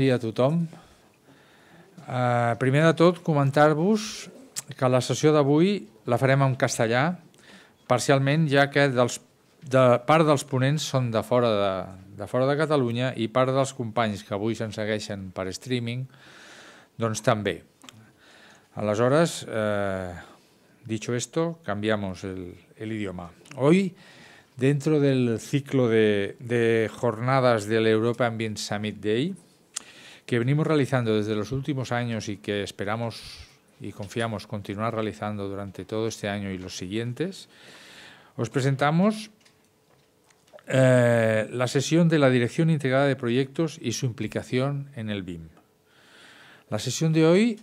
dia a tothom. Uh, primer de tot, comentar-vos que la sessió d'avui la farem en castellà, parcialment ja que dels, de part dels ponents són de fora de, de fora de Catalunya i part dels companys que avui se'n segueixen per streaming, doncs també. Aleshores, eh, dicho esto, cambiamos el, el idioma. Hoy dentro del ciclo de, de jornadas del Europa Ambient Summit Day, que venimos realizando desde los últimos años y que esperamos y confiamos continuar realizando durante todo este año y los siguientes, os presentamos eh, la sesión de la Dirección Integrada de Proyectos y su implicación en el BIM. La sesión de hoy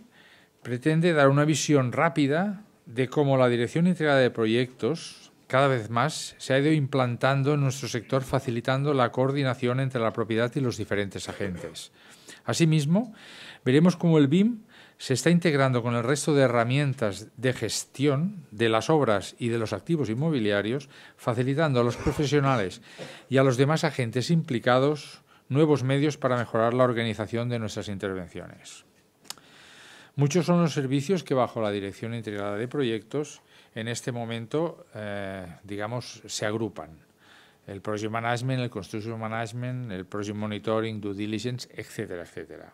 pretende dar una visión rápida de cómo la Dirección Integrada de Proyectos cada vez más se ha ido implantando en nuestro sector facilitando la coordinación entre la propiedad y los diferentes agentes. Asimismo, veremos cómo el BIM se está integrando con el resto de herramientas de gestión de las obras y de los activos inmobiliarios, facilitando a los profesionales y a los demás agentes implicados nuevos medios para mejorar la organización de nuestras intervenciones. Muchos son los servicios que bajo la Dirección Integrada de Proyectos en este momento, eh, digamos, se agrupan. El Project Management, el Construction Management, el Project Monitoring, Due Diligence, etcétera, etcétera.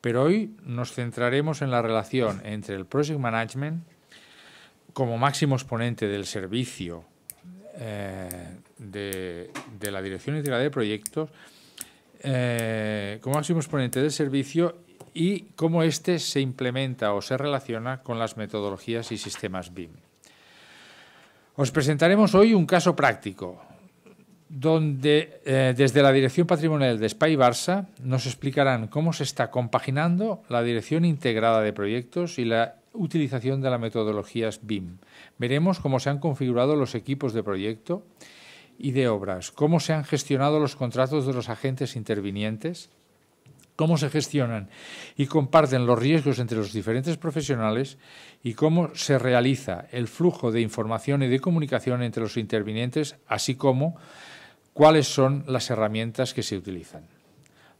Pero hoy nos centraremos en la relación entre el Project Management como máximo exponente del servicio eh, de, la Dirección Integrada de Proyectos, eh, como máximo exponente del servicio y cómo éste se implementa o se relaciona con las metodologías y sistemas BIM. Os presentaremos hoy un caso práctico, donde eh, desde la Dirección Patrimonial de Spy Barça nos explicarán cómo se está compaginando la Dirección Integrada de Proyectos y la utilización de las metodologías BIM. Veremos cómo se han configurado los equipos de proyecto y de obras, cómo se han gestionado los contratos de los agentes intervinientes, cómo se gestionan y comparten los riesgos entre los diferentes profesionales y cómo se realiza el flujo de información y de comunicación entre los intervinientes, así como cuáles son las herramientas que se utilizan.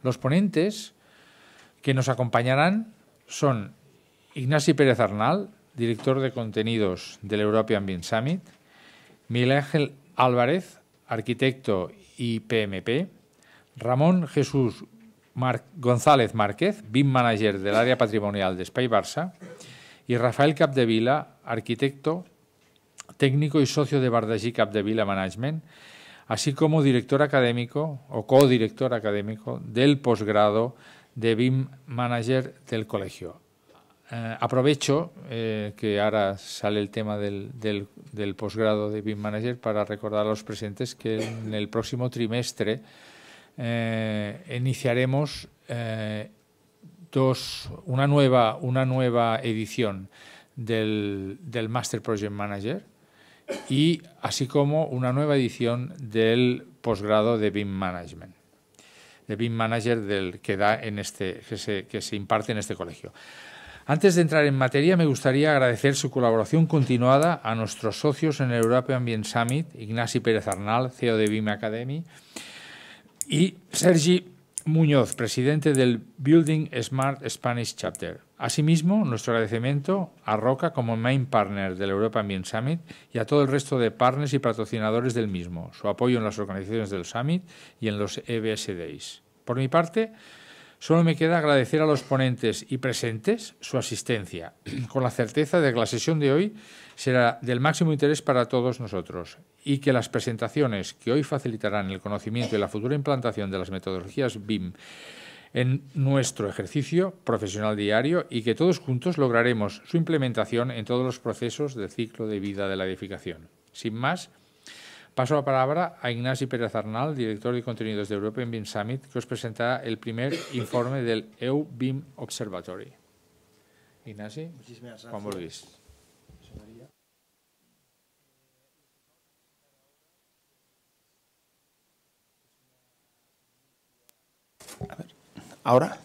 Los ponentes que nos acompañarán son Ignasi Pérez Arnal, director de contenidos del European BIM Summit, Miguel Ángel Álvarez, arquitecto y PMP, Ramón Jesús González Márquez, BIM Manager del área patrimonial de Spy Barça, y Rafael Capdevila, arquitecto, técnico y socio de Bardagí Capdevila Management, así como director académico o codirector académico del posgrado de BIM Manager del colegio. Eh, aprovecho eh, que ahora sale el tema del, posgrado de BIM Manager para recordar a los presentes que en el próximo trimestre eh, iniciaremos una, nueva, una nueva edición del Master Project Manager y así como una nueva edición del posgrado de BIM Management, de BIM Manager del, que, da en este, que, se, imparte en este colegio. Antes de entrar en materia, me gustaría agradecer su colaboración continuada a nuestros socios en el European BIM Summit, Ignasi Pérez Arnal, CEO de BIM Academy, y Sergi Muñoz, presidente del Building Smart Spanish Chapter. Asimismo, nuestro agradecimiento a Roca como main partner del Europa Ambient Summit y a todo el resto de partners y patrocinadores del mismo, su apoyo en las organizaciones del Summit y en los EBS Days. Por mi parte, solo me queda agradecer a los ponentes y presentes su asistencia, con la certeza de que la sesión de hoy será del máximo interés para todos nosotros y que las presentaciones que hoy facilitarán el conocimiento y la futura implantación de las metodologías BIM en nuestro ejercicio profesional diario y que todos juntos lograremos su implementación en todos los procesos del ciclo de vida de la edificación. Sin más, paso la palabra a Ignasi Pérez Arnal, director de contenidos de European BIM Summit, que os presentará el primer informe del EU BIM Observatory. Ignasi, Juan Luis. Ahora,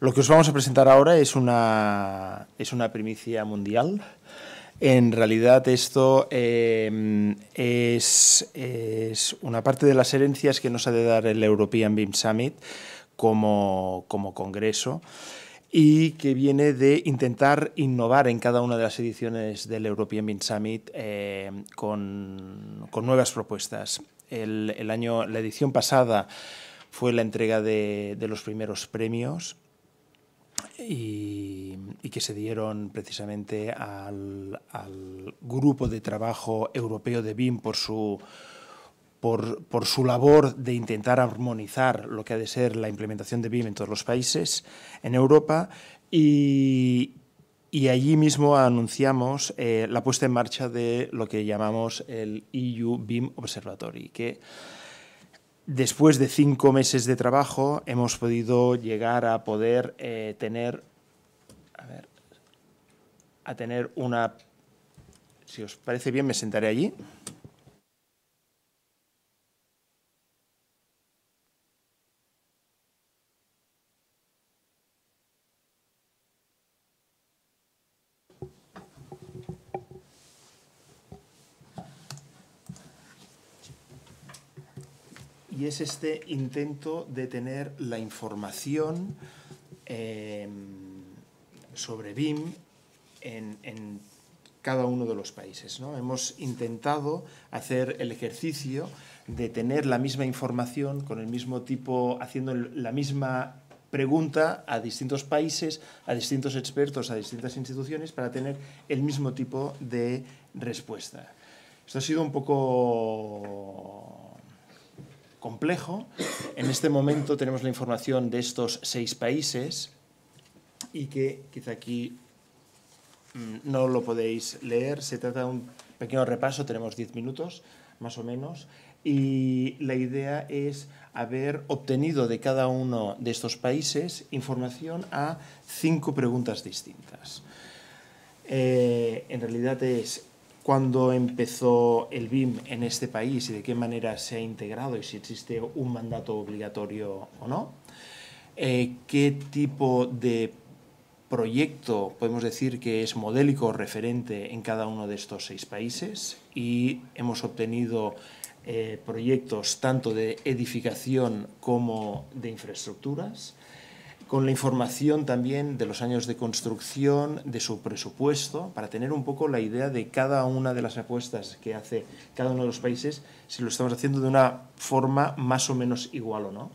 lo que os vamos a presentar ahora es una, es una primicia mundial. En realidad esto eh, es, una parte de las herencias que nos ha de dar el European BIM Summit como, como congreso y que viene de intentar innovar en cada una de las ediciones del European BIM Summit eh, con, con, nuevas propuestas. El, el, año, la edición pasada fue la entrega de, los primeros premios y, que se dieron precisamente al, grupo de trabajo europeo de BIM por su por, su labor de intentar armonizar lo que ha de ser la implementación de BIM en todos los países en Europa. Y, y allí mismo anunciamos eh, la puesta en marcha de lo que llamamos el EU BIM Observatory, que después de cinco meses de trabajo hemos podido llegar a poder eh, tener, a ver, a tener una, si os parece bien me sentaré allí. Y es este intento de tener la información eh, sobre BIM en, en, cada uno de los países. ¿no? Hemos intentado hacer el ejercicio de tener la misma información con el mismo tipo, haciendo la misma pregunta a distintos países, a distintos expertos, a distintas instituciones para tener el mismo tipo de respuesta. Esto ha sido un poco complejo. En este momento tenemos la información de estos seis países y que quizá aquí mm, no lo podéis leer. Se trata de un pequeño repaso, tenemos diez minutos más o menos, y la idea es haber obtenido de cada uno de estos países información a cinco preguntas distintas. Eh, en realidad es cuándo empezó el BIM en este país y de qué manera se ha integrado y si existe un mandato obligatorio o no, eh, qué tipo de proyecto podemos decir que es modélico referente en cada uno de estos seis países y hemos obtenido eh, proyectos tanto de edificación como de infraestructuras con la información también de los años de construcción, de su presupuesto, para tener un poco la idea de cada una de las apuestas que hace cada uno de los países, si lo estamos haciendo de una forma más o menos igual o no.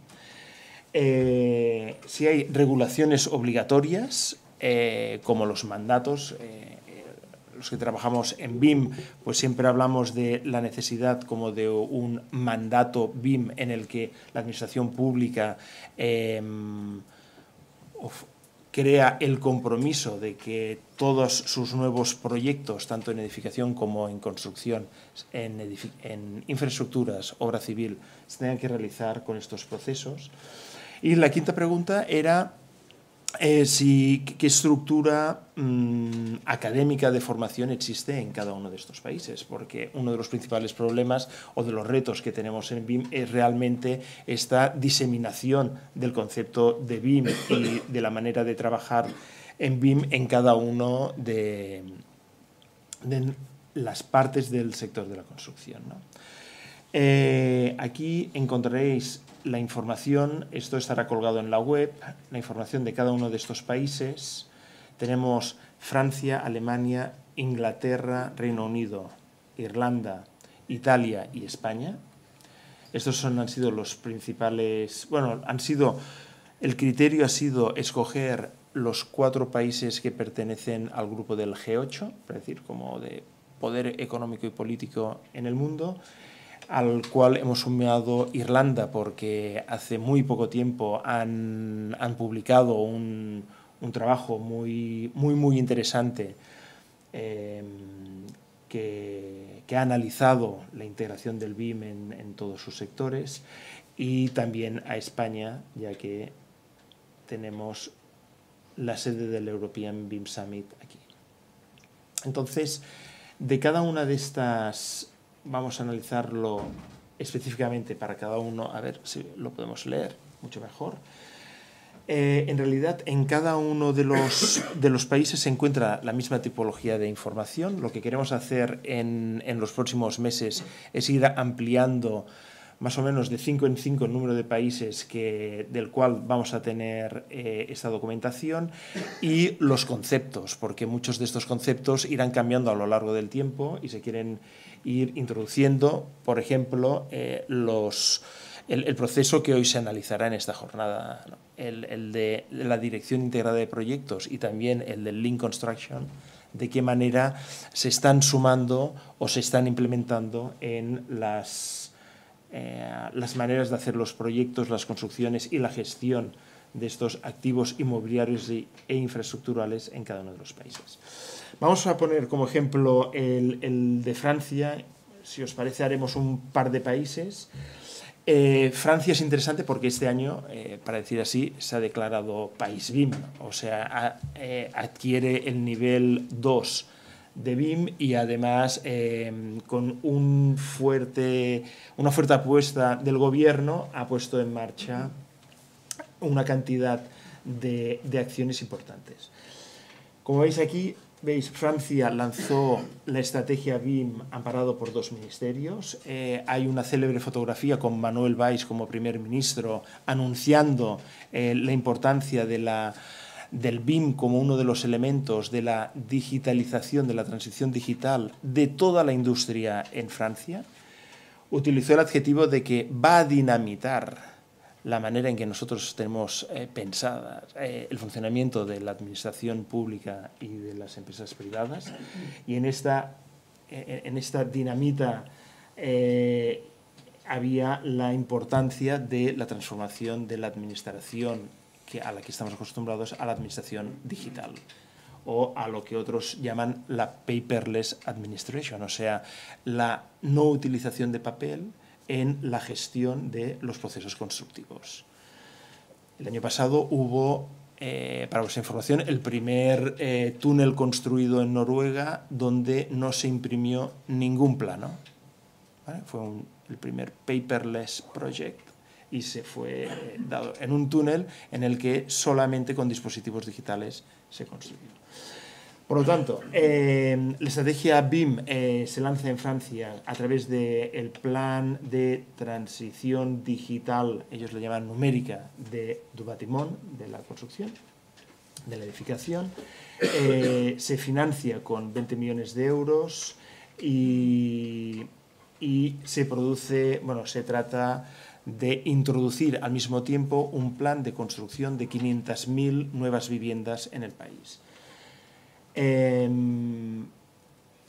Eh, si hay regulaciones obligatorias, eh, como los mandatos, eh, los que trabajamos en BIM, pues siempre hablamos de la necesidad como de un mandato BIM en el que la administración pública crea el compromiso de que todos sus nuevos proyectos, tanto en edificación como en construcción, en, infraestructuras, obra civil, se tengan que realizar con estos procesos. Y la quinta pregunta era eh, si, qué estructura mmm, académica de formación existe en cada uno de estos países, porque uno de los principales problemas o de los retos que tenemos en BIM es realmente esta diseminación del concepto de BIM y de la manera de trabajar en BIM en cada uno de, de las partes del sector de la construcción. ¿no? Eh, aquí encontraréis la información, esto estará colgado en la web, la información de cada uno de estos países. Tenemos Francia, Alemania, Inglaterra, Reino Unido, Irlanda, Italia y España. Estos son, han sido los principales, bueno, han sido, el criterio ha sido escoger los cuatro países que pertenecen al grupo del G8, es decir, como de poder económico y político en el mundo, al cual hemos sumado Irlanda porque hace muy poco tiempo han, han publicado un, un, trabajo muy, muy, muy interesante eh, que, que, ha analizado la integración del BIM en, en todos sus sectores y también a España, ya que tenemos la sede del European BIM Summit aquí. Entonces, de cada una de estas vamos a analizarlo específicamente para cada uno, a ver si lo podemos leer mucho mejor. Eh, en realidad, en cada uno de los, de los países se encuentra la misma tipología de información. Lo que queremos hacer en, en los próximos meses es ir ampliando más o menos de 5 en 5 el número de países que, del cual vamos a tener eh, esta documentación y los conceptos, porque muchos de estos conceptos irán cambiando a lo largo del tiempo y se quieren ir introduciendo, por ejemplo, eh, los, el, proceso que hoy se analizará en esta jornada, el, el de la dirección integrada de proyectos y también el del Link Construction, de qué manera se están sumando o se están implementando en las, eh, las maneras de hacer los proyectos, las construcciones y la gestión de estos activos inmobiliarios e infraestructurales en cada uno de los países. Vamos a poner como ejemplo el, de Francia. Si os parece, haremos un par de países. Eh, Francia es interesante porque este año, eh, para decir así, se ha declarado país BIM, o sea, eh, adquiere el nivel 2 de BIM y además con un fuerte, una fuerte apuesta del gobierno ha puesto en marcha una cantidad de, de acciones importantes. Como veis aquí, Veis, Francia lanzó la estrategia BIM amparado por dos ministerios. Eh, hay una célebre fotografía con Manuel Valls como primer ministro anunciando eh, la importancia de la, del BIM como uno de los elementos de la digitalización, de la transición digital de toda la industria en Francia. Utilizó el adjetivo de que va a dinamitar la manera en que nosotros tenemos eh, eh, el funcionamiento de la administración pública y de las empresas privadas. Y en esta, eh, en esta dinamita había la importancia de la transformación de la administración que, a la que estamos acostumbrados a la administración digital o a lo que otros llaman la paperless administration, o sea, la no utilización de papel, en la gestión de los procesos constructivos. El año pasado hubo, eh, para vuestra información, el primer eh, túnel construido en Noruega donde no se imprimió ningún plano. Fue el primer paperless project y se fue eh, dado en un túnel en el que solamente con dispositivos digitales se construyó. Por lo tanto, eh, la estrategia BIM eh, se lanza en Francia a través del plan de transición digital, ellos lo llaman numérica, de du bâtiment, de la construcción, de la edificación. Eh, se financia con 20 millones de euros y, y se produce, bueno, se trata de introducir al mismo tiempo un plan de construcción de 500.000 nuevas viviendas en el país. Em,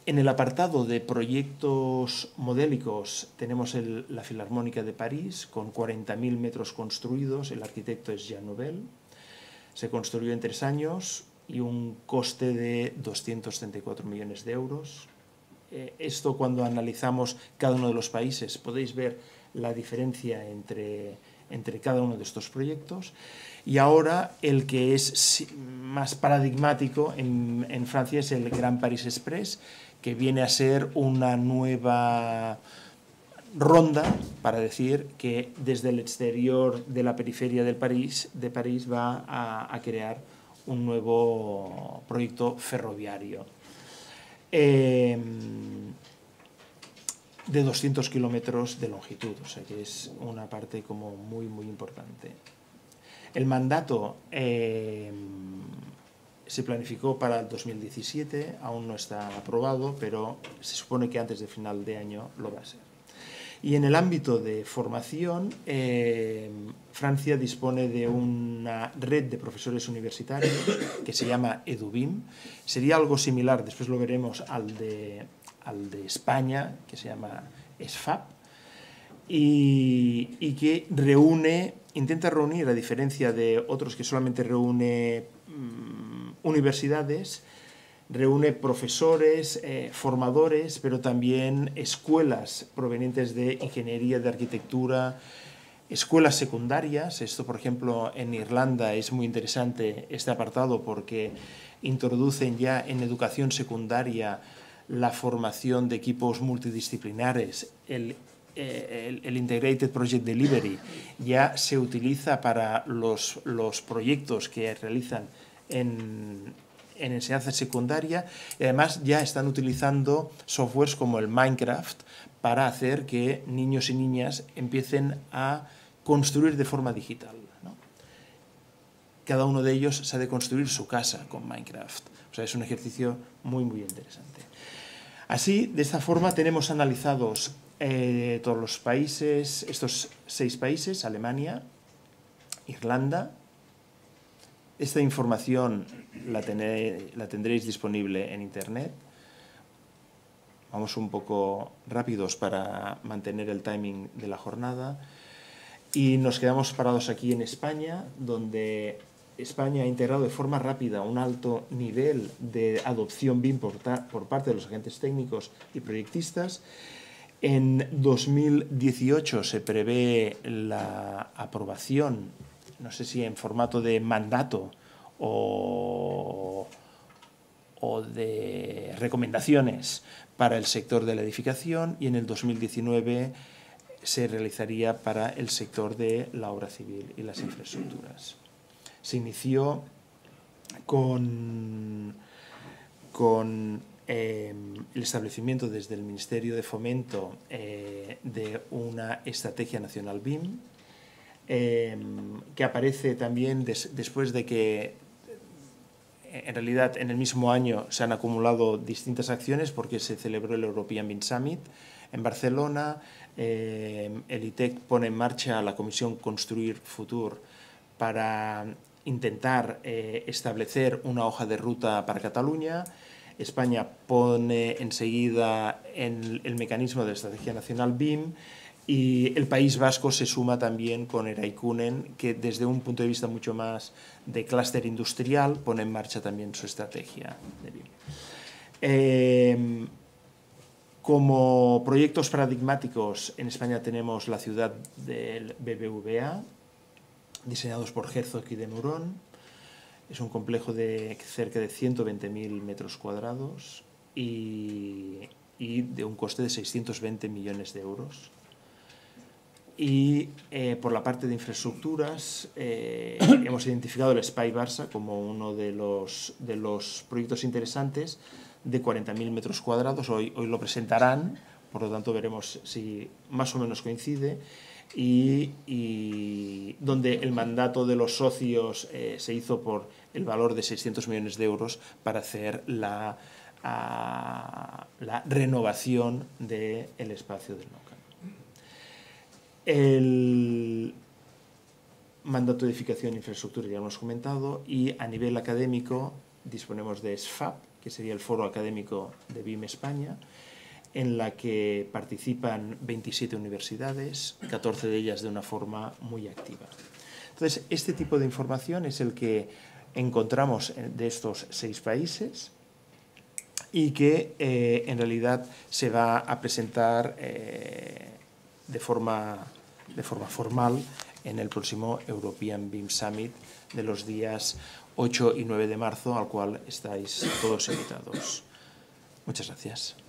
en el apartado de proyectos modélicos tenemos la Filarmónica de París con 40.000 metros construidos, el arquitecto es Jean Nouvel, se construyó en tres años y un coste de 234 millones de euros. Eh, esto cuando analizamos cada uno de los países podéis ver la diferencia entre, entre cada uno de estos proyectos. Y ahora el que es más paradigmático en, Francia es el Gran Paris Express, que viene a ser una nueva ronda para decir que desde el exterior de la periferia del París, de París va a, a crear un nuevo proyecto ferroviario. Eh, de 200 kilómetros de longitud, o sea que es una parte como muy muy importante. El mandato eh, se planificó para el 2017, aún no está aprobado, pero se supone que antes de final de año lo va a ser. Y en el ámbito de formación, eh, Francia dispone de una red de profesores universitarios que se llama EduBIM. Sería algo similar, después lo veremos, al de, al de España, que se llama SFAP, y, que reúne intenta reunir, a diferencia de otros que solamente reúne mm, universidades, reúne profesores, eh, formadores, pero también escuelas provenientes de ingeniería, de arquitectura, escuelas secundarias. Esto, por ejemplo, en Irlanda es muy interesante este apartado porque introducen ya en educación secundaria la formación de equipos multidisciplinares, el eh, el, Integrated Project Delivery ya se utiliza para los, los proyectos que realizan en, en enseñanza secundaria y además ya están utilizando softwares como el Minecraft para hacer que niños y niñas empiecen a construir de forma digital. Cada uno de ellos se ha de construir su casa con Minecraft. O sea, es un ejercicio muy, muy interesante. Así, de esta forma, tenemos analizados eh, todos los países, estos seis países, Alemania, Irlanda. Esta información la, la tendréis disponible en Internet. Vamos un poco rápidos para mantener el timing de la jornada. Y nos quedamos parados aquí en España, donde España ha integrado de forma rápida un alto nivel de adopción BIM por, parte de los agentes técnicos y proyectistas. En 2018 se prevé la aprobación, no sé si en formato de mandato o, o de recomendaciones para el sector de la edificación y en el 2019 se realizaría para el sector de la obra civil y las infraestructuras se inició con, con em, el establecimiento desde el Ministerio de Fomento eh, de una estrategia nacional BIM, em, que aparece también después de que en realidad en el mismo año se han acumulado distintas acciones porque se celebró el European BIM Summit en Barcelona, em, el ITEC pone en marcha la Comisión Construir Futur para intentar eh, establecer una hoja de ruta para Cataluña. España pone enseguida en el mecanismo de Estrategia Nacional BIM y el País Vasco se suma también con Eraikunen, que desde un punto de vista mucho más de clúster industrial pone en marcha también su estrategia de BIM. Em, como proyectos paradigmáticos, en España tenemos la ciudad del BBVA, diseñados por Herzog y de Murón. Es un complejo de cerca de 120.000 metros cuadrados y, de un coste de 620 millones de euros. Y eh, por la parte de infraestructuras, eh, hemos identificado el Spy Barça como uno de los, de los proyectos interesantes de 40.000 metros cuadrados. Hoy, hoy lo presentarán, por lo tanto veremos si más o menos coincide y, donde el mandato de los socios eh, se hizo por el valor de 600 millones de euros para hacer la, la renovación del espacio del NOCA. El mandato de edificación e infraestructura ya hemos comentado y a nivel académico disponemos de SFAP, que sería el Foro Académico de BIM España, en la que participan 27 universidades, 14 de ellas de una forma muy activa. Entonces, este tipo de información es el que encontramos de estos seis países y que eh, en realidad se va a presentar eh, de, forma, de forma formal en el próximo European BIM Summit de los días 8 y 9 de marzo, al cual estáis todos invitados. Muchas gracias.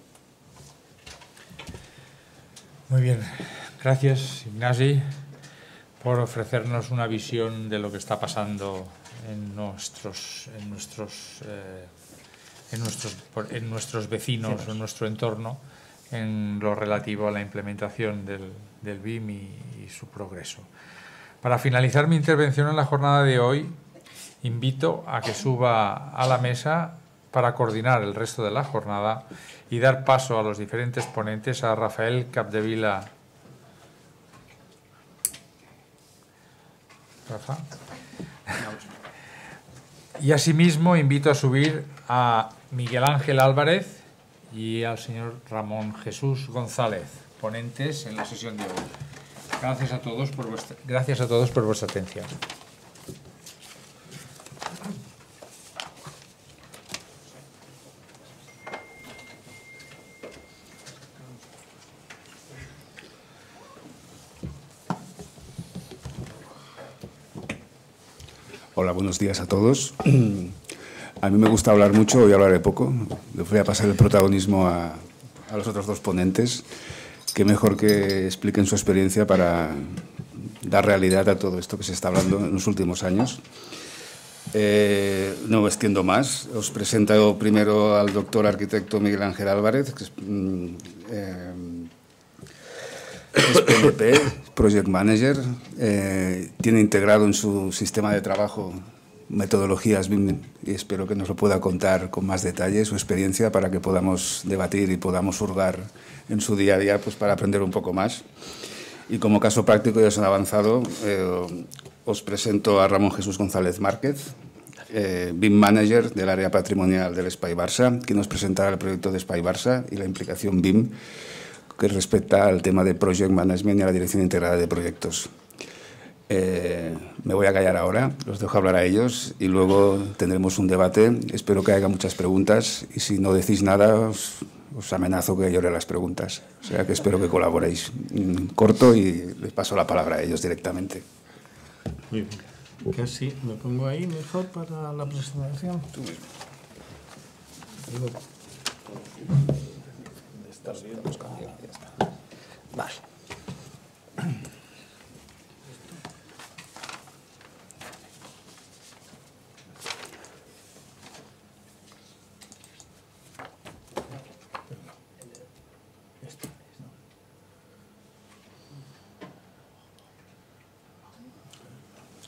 Muy bien, gracias Ignasi por ofrecernos una visión de lo que está pasando en nuestros, en nuestros, eh, en nuestros, en nuestros vecinos, en nuestro entorno, en lo relativo a la implementación del, del BIM y, su progreso. Para finalizar mi intervención en la jornada de hoy, invito a que suba a la mesa para coordinar el resto de la jornada y dar paso a los diferentes ponentes, a Rafael Capdevila. Rafa. Y asimismo invito a subir a Miguel Ángel Álvarez y al señor Ramón Jesús González, ponentes en la sesión de hoy. Gracias a todos por gracias a todos por vuestra atención. Hola, buenos días a todos. A mí me gusta hablar mucho, hoy hablaré poco. Le voy a pasar el protagonismo a, los otros dos ponentes. Qué mejor que expliquen su experiencia para dar realidad a todo esto que se está hablando en los últimos años. Eh, no me extiendo más. Os presento primero al doctor arquitecto Miguel Ángel Álvarez, que es, mm, eh, es PMP, Project Manager. Eh, tiene integrado en su sistema de trabajo metodologías BIM y espero que nos lo pueda contar con más detalle, su experiencia, para que podamos debatir y podamos hurgar en su día a día pues, para aprender un poco más. Y como caso práctico, ya se han avanzado, eh, os presento a Ramón Jesús González Márquez, eh, BIM Manager del área patrimonial del SPY Barça, que nos presentará el proyecto de SPY Barça y la implicación BIM que respecta al tema de Project Management y a la dirección integrada de proyectos. Eh, me voy a callar ahora, los dejo hablar a ellos y luego tendremos un debate. Espero que haya muchas preguntas y si no decís nada, os, os amenazo que llore las preguntas. O sea que espero que colaboréis. Mm, Corto y les paso la palabra a ellos directamente. Muy bien. Casi me pongo ahí mejor para la presentación. Tú mismo. Vale.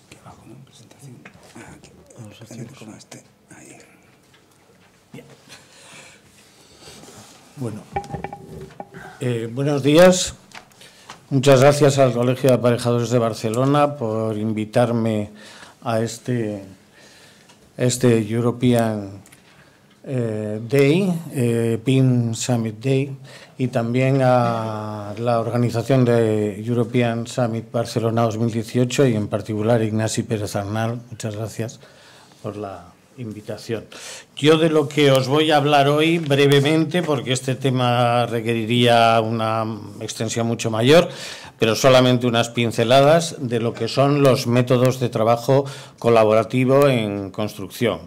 Aquí abajo, ¿no? Presentación. Ah, aquí. Con este. Ahí. Bueno, eh, buenos días. Muchas gracias al Colegio de Aparejadores de Barcelona por invitarme a este, este European eh, Day, eh, PIN Summit Day, y también a la organización de European Summit Barcelona 2018 y en particular Ignasi Pérez Arnal. Muchas gracias por la invitación. Yo de lo que os voy a hablar hoy brevemente, porque este tema requeriría una extensión mucho mayor, pero solamente unas pinceladas de lo que son los métodos de trabajo colaborativo en construcción.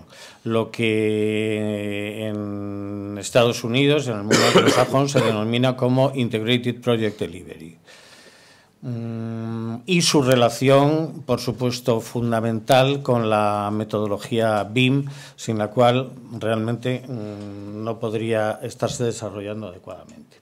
Lo que en Estados Unidos, en el mundo anglosajón, se denomina como Integrated Project Delivery. Mm, y su relación, por supuesto, fundamental con la metodología BIM, sin la cual realmente mm, no podría estarse desarrollando adecuadamente.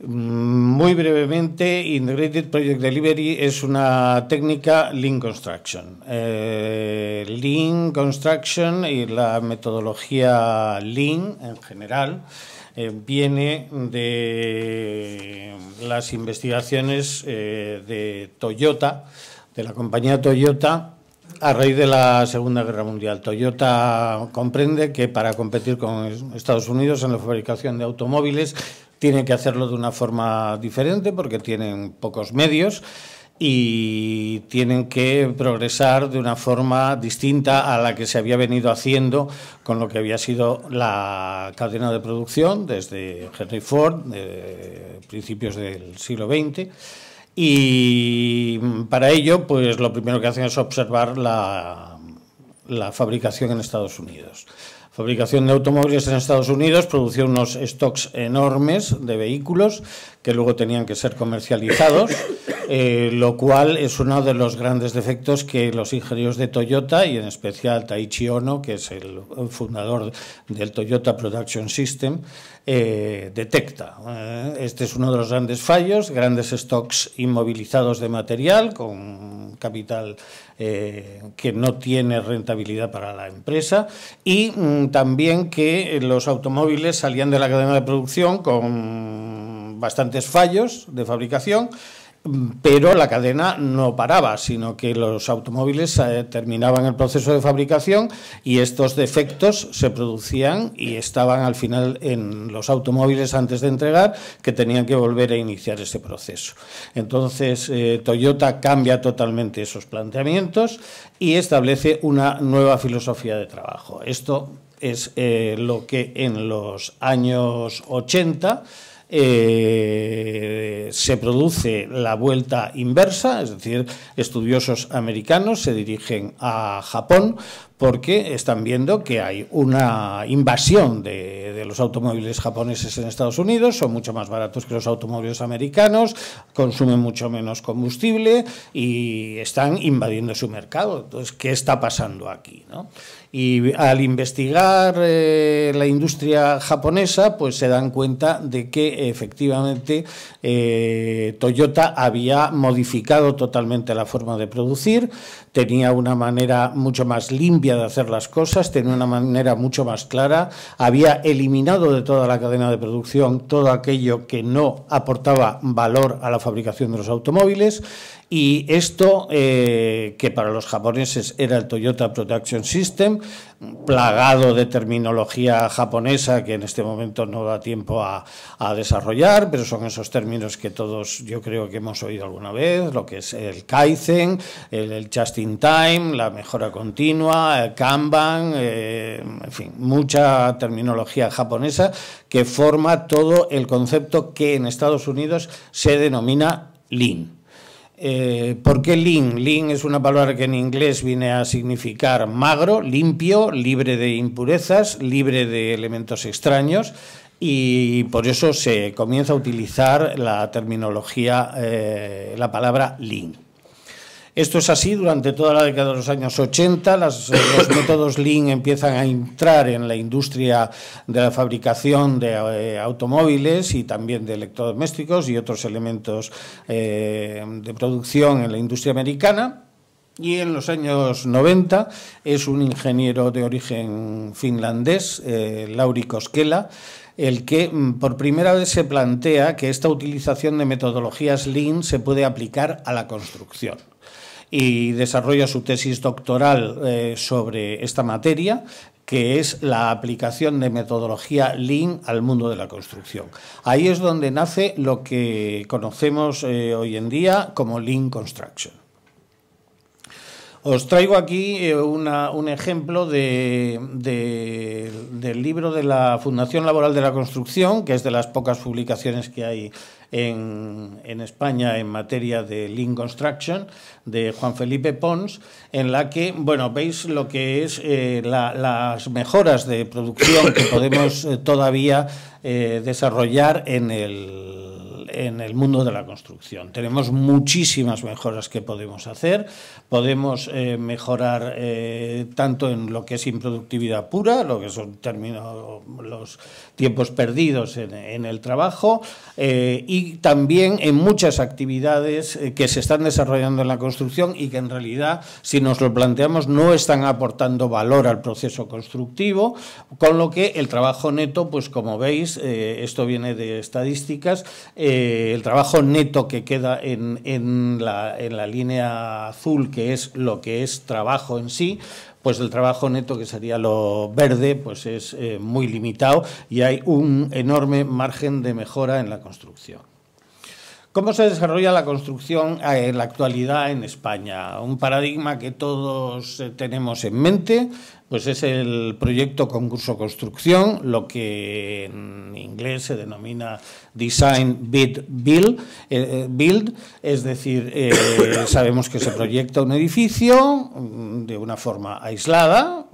Mm, Muy brevemente, Integrated Project Delivery es una técnica Lean Construction. Eh, lean Construction y la metodología Lean en general eh, viene de las investigaciones eh, de Toyota, de la compañía Toyota, a raíz de la Segunda Guerra Mundial. Toyota comprende que para competir con Estados Unidos en la fabricación de automóviles tiene que hacerlo de una forma diferente porque tienen pocos medios y tienen que progresar de una forma distinta a la que se había venido haciendo con lo que había sido la cadena de producción desde Henry Ford, de principios del siglo XX. Y para ello, pues lo primero que hacen es observar la, la fabricación en Estados Unidos fabricación de automóviles en Estados Unidos producía unos stocks enormes de vehículos que luego tenían que ser comercializados, eh, lo cual es uno de los grandes defectos que los ingenieros de Toyota y en especial Taichi Ono, que es el fundador del Toyota Production System, eh, detecta. Eh, este es uno de los grandes fallos, grandes stocks inmovilizados de material con capital eh, que no tiene rentabilidad para la empresa y mm, también que los automóviles salían de la cadena de producción con bastantes fallos de fabricación pero la cadena no paraba, sino que los automóviles eh, terminaban el proceso de fabricación y estos defectos se producían y estaban al final en los automóviles antes de entregar que tenían que volver a iniciar ese proceso. Entonces, eh, Toyota cambia totalmente esos planteamientos y establece una nueva filosofía de trabajo. Esto es eh, lo que en los años 80 eh, se produce la vuelta inversa, es decir, estudiosos americanos se dirigen a Japón porque están viendo que hay una invasión de, los automóviles japoneses en Estados Unidos, son mucho más baratos que los automóviles americanos, consumen mucho menos combustible y están invadiendo su mercado. Entonces, ¿qué está pasando aquí? ¿no? Y al investigar eh, la industria japonesa, pues se dan cuenta de que efectivamente eh, Toyota había modificado totalmente la forma de producir, tenía una manera mucho más limpia de hacer las cosas, tenía una manera mucho más clara, había eliminado de toda la cadena de producción todo aquello que no aportaba valor a la fabricación de los automóviles y esto, eh, que para los japoneses era el Toyota Production System, plagado de terminología japonesa que en este momento no da tiempo a, desarrollar, pero son esos términos que todos yo creo que hemos oído alguna vez, lo que es el Kaizen, el, Just in Time, la mejora continua, el Kanban, eh, en fin, mucha terminología japonesa que forma todo el concepto que en Estados Unidos se denomina Lean. Eh, ¿Por qué lean? Lean es una palabra que en inglés viene a significar magro, limpio, libre de impurezas, libre de elementos extraños y por eso se comienza a utilizar la terminología, eh, la palabra lean. Esto es así durante toda la década de los años 80. los métodos Lean empiezan a entrar en la industria de la fabricación de eh, automóviles y también de electrodomésticos y otros elementos eh, de producción en la industria americana. Y en los años 90 es un ingeniero de origen finlandés, eh, Lauri Koskela, el que mm, por primera vez se plantea que esta utilización de metodologías Lean se puede aplicar a la construcción y desarrolla su tesis doctoral eh, sobre esta materia que es la aplicación de metodología Lean al mundo de la construcción. Ahí es donde nace lo que conocemos eh, hoy en día como Lean Construction. Os traigo aquí eh, un ejemplo del libro de la Fundación Laboral de la Construcción, que es de las pocas publicaciones que hay en, España en materia de Lean Construction, de Juan Felipe Pons, en la que, bueno, veis lo que es eh, las mejoras de producción que podemos eh, todavía desarrollar en el en el mundo de la construcción. Tenemos muchísimas mejoras que podemos hacer. Podemos eh, mejorar eh, tanto en lo que es improductividad pura, lo que son términos, los tiempos perdidos en, el trabajo, eh, y también en muchas actividades que se están desarrollando en la construcción y que en realidad, si nos lo planteamos, no están aportando valor al proceso constructivo, con lo que el trabajo neto, pues como veis, esto viene de estadísticas, el trabajo neto que queda en, la, línea azul, que es lo que es trabajo en sí, pues el trabajo neto, que sería lo verde, pues es eh, muy limitado y hay un enorme margen de mejora en la construcción. ¿Cómo se desarrolla la construcción eh, en la actualidad en España? Un paradigma que todos tenemos en mente, pues es el proyecto concurso construcción, lo que en inglés se denomina Design Bid Build, eh, build es decir, eh, sabemos que se proyecta un edificio mm, de una forma aislada,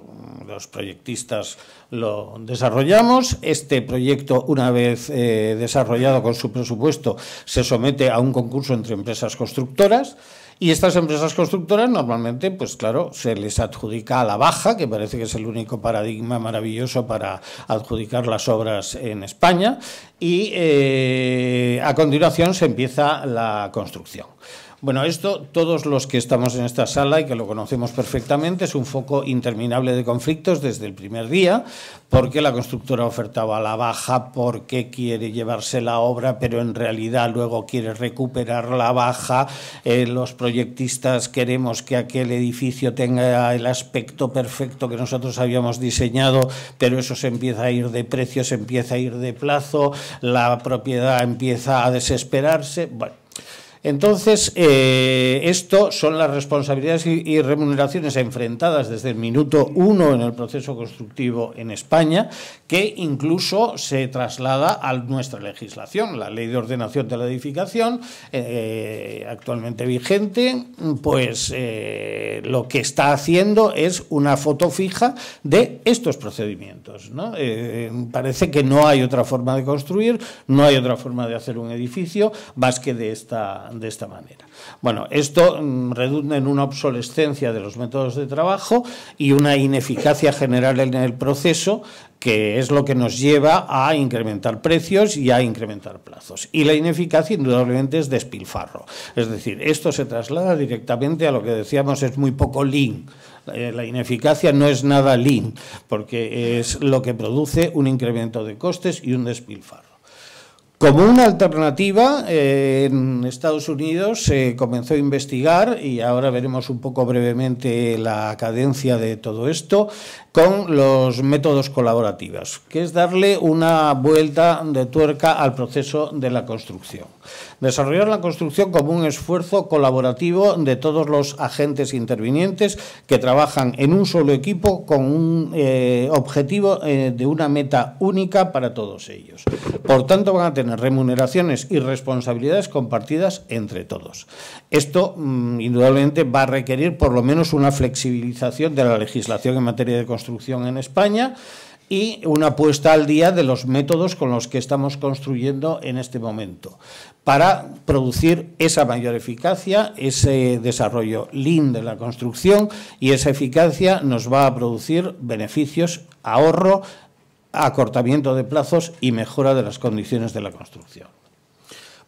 los proyectistas lo desarrollamos. Este proyecto, una vez eh, desarrollado con su presupuesto, se somete a un concurso entre empresas constructoras. Y estas empresas constructoras normalmente, pues claro, se les adjudica a la baja, que parece que es el único paradigma maravilloso para adjudicar las obras en España, y eh, a continuación se empieza la construcción. Bueno, esto, todos los que estamos en esta sala y que lo conocemos perfectamente, es un foco interminable de conflictos desde el primer día, porque la constructora ofertaba la baja, porque quiere llevarse la obra, pero en realidad luego quiere recuperar la baja. Eh, los proyectistas queremos que aquel edificio tenga el aspecto perfecto que nosotros habíamos diseñado, pero eso se empieza a ir de precio, se empieza a ir de plazo, la propiedad empieza a desesperarse. Bueno, Entonces, eh, esto son las responsabilidades y, remuneraciones enfrentadas desde el minuto uno en el proceso constructivo en España, que incluso se traslada a nuestra legislación, la Ley de Ordenación de la Edificación, eh, actualmente vigente, pues eh, lo que está haciendo es una foto fija de estos procedimientos. parece que no hay otra forma de construir, no hay otra forma de hacer un edificio más que de esta de esta manera. Bueno, esto mm, redunda en una obsolescencia de los métodos de trabajo y una ineficacia general en el proceso que es lo que nos lleva a incrementar precios y a incrementar plazos. Y la ineficacia indudablemente es despilfarro. Es decir, esto se traslada directamente a lo que decíamos es muy poco lean. Eh, la ineficacia no es nada lean, porque es lo que produce un incremento de costes y un despilfarro. Como una alternativa, eh, en Estados Unidos se comenzó a investigar, y ahora veremos un poco brevemente la cadencia de todo esto, con los métodos colaborativos, que es darle una vuelta de tuerca al proceso de la construcción. Desarrollar la construcción como un esfuerzo colaborativo de todos los agentes intervinientes que trabajan en un solo equipo con un eh, objetivo eh, de una meta única para todos ellos. Por tanto, van a tener remuneraciones y responsabilidades compartidas entre todos. Esto, mm, indudablemente, va a requerir por lo menos una flexibilización de la legislación en materia de construcción en España y una puesta al día de los métodos con los que estamos construyendo en este momento para producir esa mayor eficacia, ese desarrollo lean de la construcción y esa eficacia nos va a producir beneficios, ahorro, acortamiento de plazos y mejora de las condiciones de la construcción.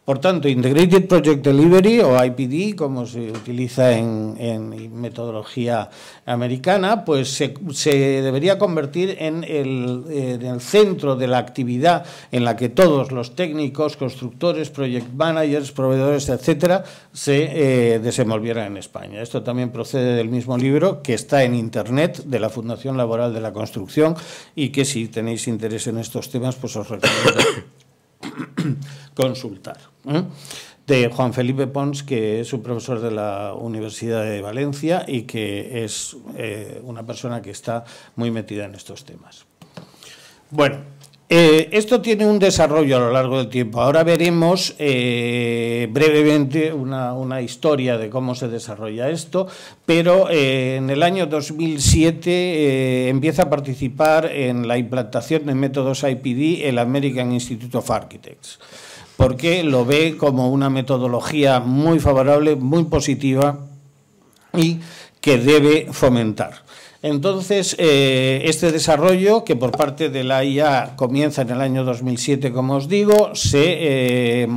Por tanto, Integrated Project Delivery o IPD, como se utiliza en, metodología americana, pues se, debería convertir en el, centro de la actividad en la que todos los técnicos, constructores, project managers, proveedores, etcétera, se eh, desenvolvieran en España. Esto también procede del mismo libro que está en Internet de la Fundación Laboral de la Construcción y que si tenéis interés en estos temas, pues os recomiendo consultar. ¿eh? De Juan Felipe Pons, que es un profesor de la Universidad de Valencia y que es eh, una persona que está muy metida en estos temas. Bueno, eh, esto tiene un desarrollo a lo largo del tiempo. Ahora veremos brevemente una, historia de cómo se desarrolla esto, pero en el año 2007 empieza a participar en la implantación de métodos IPD el American Institute of Architects porque lo ve como una metodología muy favorable, muy positiva y que debe fomentar. Entonces, eh, este desarrollo, que por parte de la IA comienza en el año 2007, como os digo, se, eh,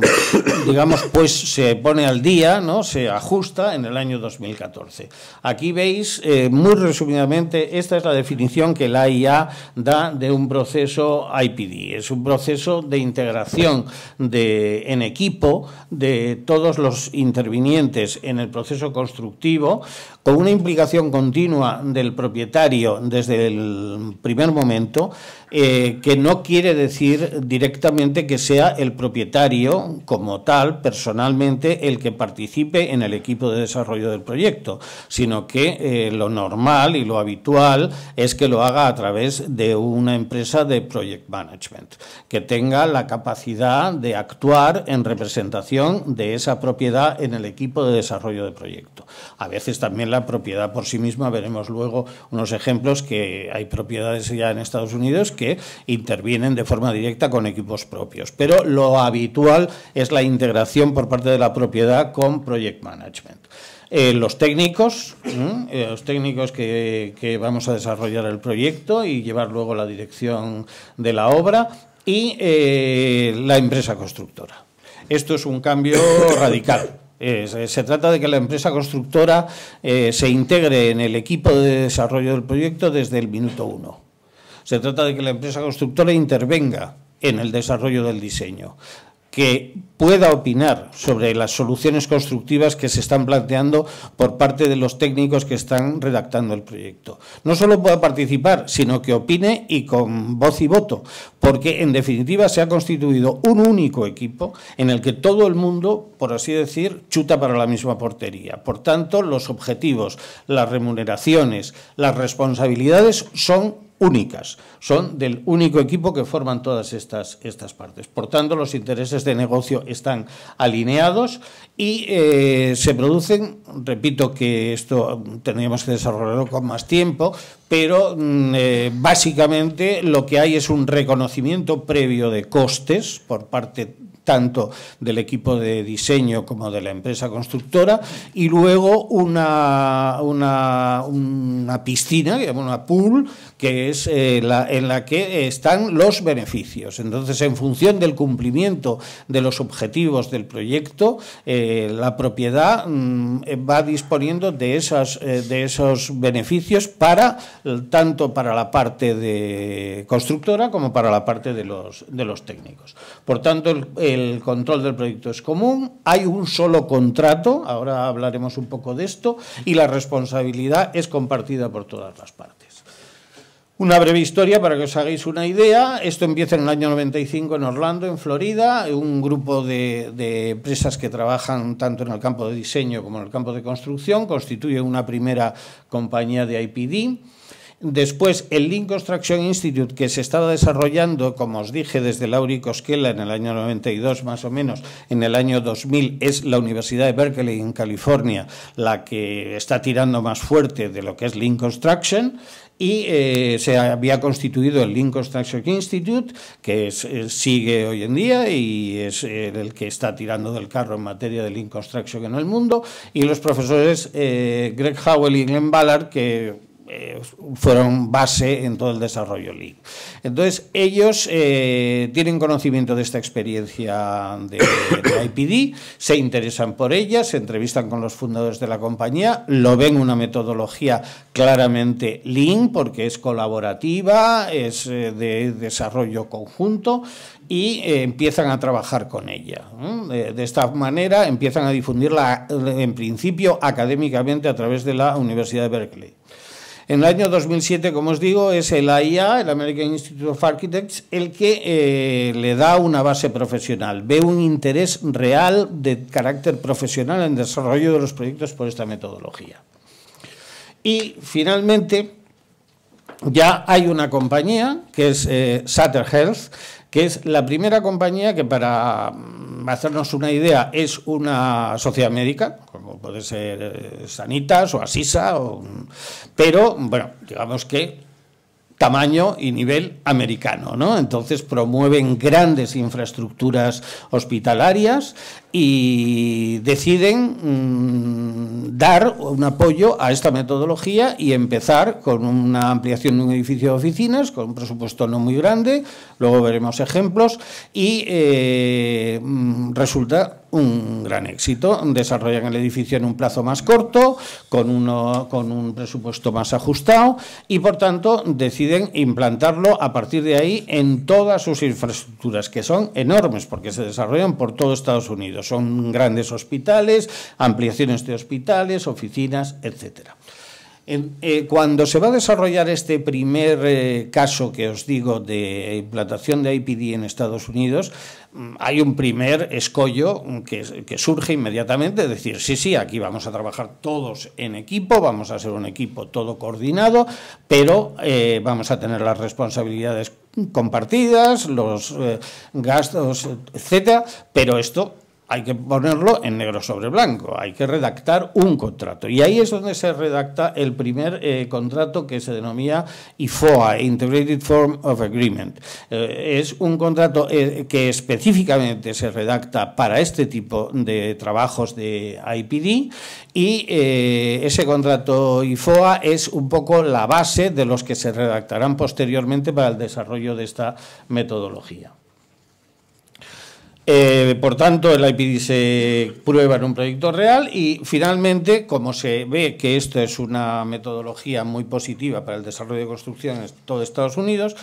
digamos, pues se pone al día, ¿no? se ajusta en el año 2014. Aquí veis, eh, muy resumidamente, esta es la definición que la IA da de un proceso IPD. Es un proceso de integración de, en equipo de todos los intervinientes en el proceso constructivo, con una implicación continua del propietario desde el primer momento, eh, que no quiere decir directamente que sea el propietario como tal, personalmente, el que participe en el equipo de desarrollo del proyecto, sino que eh, lo normal y lo habitual es que lo haga a través de una empresa de project management, que tenga la capacidad de actuar en representación de esa propiedad en el equipo de desarrollo del proyecto. A veces también propiedad por sí misma, veremos luego unos ejemplos que hay propiedades ya en Estados Unidos que intervienen de forma directa con equipos propios. Pero lo habitual es la integración por parte de la propiedad con Project Management. Eh, los técnicos, eh, los técnicos que, vamos a desarrollar el proyecto y llevar luego la dirección de la obra y eh, la empresa constructora. Esto es un cambio radical. Se trata de que la empresa constructora se integre en el equipo de desarrollo del proyecto desde el minuto uno. Se trata de que la empresa constructora intervenga en el desarrollo del diseño. Que pueda opinar sobre las soluciones constructivas que se están planteando por parte de los técnicos que están redactando el proyecto. No solo pueda participar, sino que opine y con voz y voto, porque en definitiva se ha constituido un único equipo en el que todo el mundo, por así decir, chuta para la misma portería. Por tanto, los objetivos, las remuneraciones, las responsabilidades son únicas, son del único equipo que forman todas estas, estas partes. Por tanto, los intereses de negocio están alineados y eh, se producen, repito que esto tendríamos que desarrollarlo con más tiempo, pero mm, eh, básicamente lo que hay es un reconocimiento previo de costes por parte tanto del equipo de diseño como de la empresa constructora, y luego una, una, una piscina, digamos una pool, que es eh, la, en la que están los beneficios. Entonces, en función del cumplimiento de los objetivos del proyecto, eh, la propiedad mm, va disponiendo de, esas, eh, de esos beneficios para tanto para la parte de constructora como para la parte de los, de los técnicos. Por tanto, el control del proyecto es común, hay un solo contrato, ahora hablaremos un poco de esto, y la responsabilidad es compartida por todas las partes. Una breve historia para que os hagáis una idea. Esto empieza en el año 95 en Orlando, en Florida. Un grupo de, empresas que trabajan tanto en el campo de diseño como en el campo de construcción constituye una primera compañía de IPD. Después, el Link Construction Institute, que se estaba desarrollando, como os dije, desde Lauri Koskela en el año 92 más o menos, en el año 2000, es la Universidad de Berkeley en California la que está tirando más fuerte de lo que es Link Construction y eh, se había constituido el Link Construction Institute, que eh, sigue hoy en día y es eh, el que está tirando del carro en materia de Link Construction en el mundo, y los profesores eh, Greg Howell y Glenn Ballard, que eh, fueron base en todo el desarrollo Lean. Entonces, ellos eh, tienen conocimiento de esta experiencia de, IPD, se interesan por ella, se entrevistan con los fundadores de la compañía, lo ven una metodología claramente Lean, porque es colaborativa, es eh, de desarrollo conjunto y empiezan a trabajar con ella. De, esta manera empiezan a difundirla en principio académicamente a través de la Universidad de Berkeley. En el año 2007, como os digo, es el AIA, el American Institute of Architects, el que eh, le da una base profesional. Ve un interés real de carácter profesional en desarrollo de los proyectos por esta metodología. Y finalmente, ya hay una compañía que es eh, Sutter Health, que es la primera compañía que, para mm, hacernos una idea, es una sociedad médica, como puede ser eh, Sanitas o Asisa, o, pero, bueno, digamos que tamaño y nivel americano, ¿no? Entonces promueven grandes infraestructuras hospitalarias y deciden mmm, dar un apoyo a esta metodología y empezar con una ampliación de un edificio de oficinas con un presupuesto no muy grande, luego veremos ejemplos y eh, resulta un gran éxito. Desarrollan el edificio en un plazo más corto, con, uno, con un presupuesto más ajustado y, por tanto, deciden implantarlo a partir de ahí en todas sus infraestructuras, que son enormes porque se desarrollan por todo Estados Unidos. Son grandes hospitales, ampliaciones de hospitales, oficinas, etcétera. En, eh, cuando se va a desarrollar este primer eh, caso que os digo de implantación de IPD en Estados Unidos, mm, hay un primer escollo que, que, surge inmediatamente, es decir, sí, sí, aquí vamos a trabajar todos en equipo, vamos a ser un equipo todo coordinado, pero eh, vamos a tener las responsabilidades compartidas, los eh, gastos, etcétera, pero esto hay que ponerlo en negro sobre blanco, hay que redactar un contrato. Y ahí es donde se redacta el primer eh, contrato que se denomina IFOA, Integrated Form of Agreement. Eh, es un contrato eh, que específicamente se redacta para este tipo de trabajos de IPD y ese contrato IFOA es un poco la base de los que se redactarán posteriormente para el desarrollo de esta metodología. Eh, por tanto, el IPD se prueba en un proyecto real y finalmente, como se ve que esto es una metodología muy positiva para el desarrollo de construcción en todo Estados Unidos,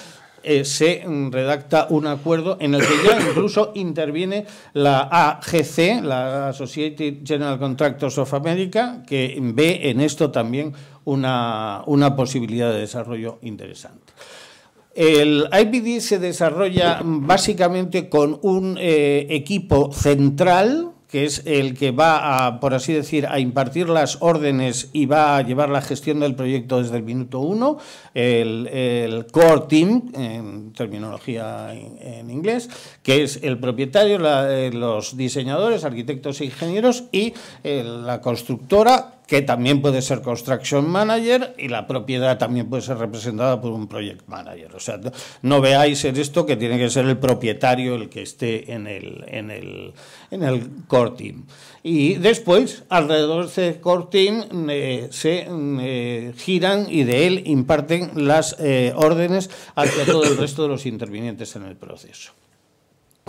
eh, se redacta un acuerdo en el que ya incluso interviene la AGC, la Associated General Contractors of America, que ve en esto también una, una posibilidad de desarrollo interesante. El IPD se desarrolla básicamente con un eh, equipo central que es el que va a, por así decir, a impartir las órdenes y va a llevar la gestión del proyecto desde el minuto uno, el, core team, en terminología en, inglés, que es el propietario, eh, los diseñadores, arquitectos e ingenieros y eh, la constructora que también puede ser construction manager y la propiedad también puede ser representada por un project manager. O sea, no veáis en esto que tiene que ser el propietario el que esté en el, en el, en el core team. Y después, alrededor de ese core team eh, se eh, giran y de él imparten las eh, órdenes hacia todo el resto de los intervinientes en el proceso.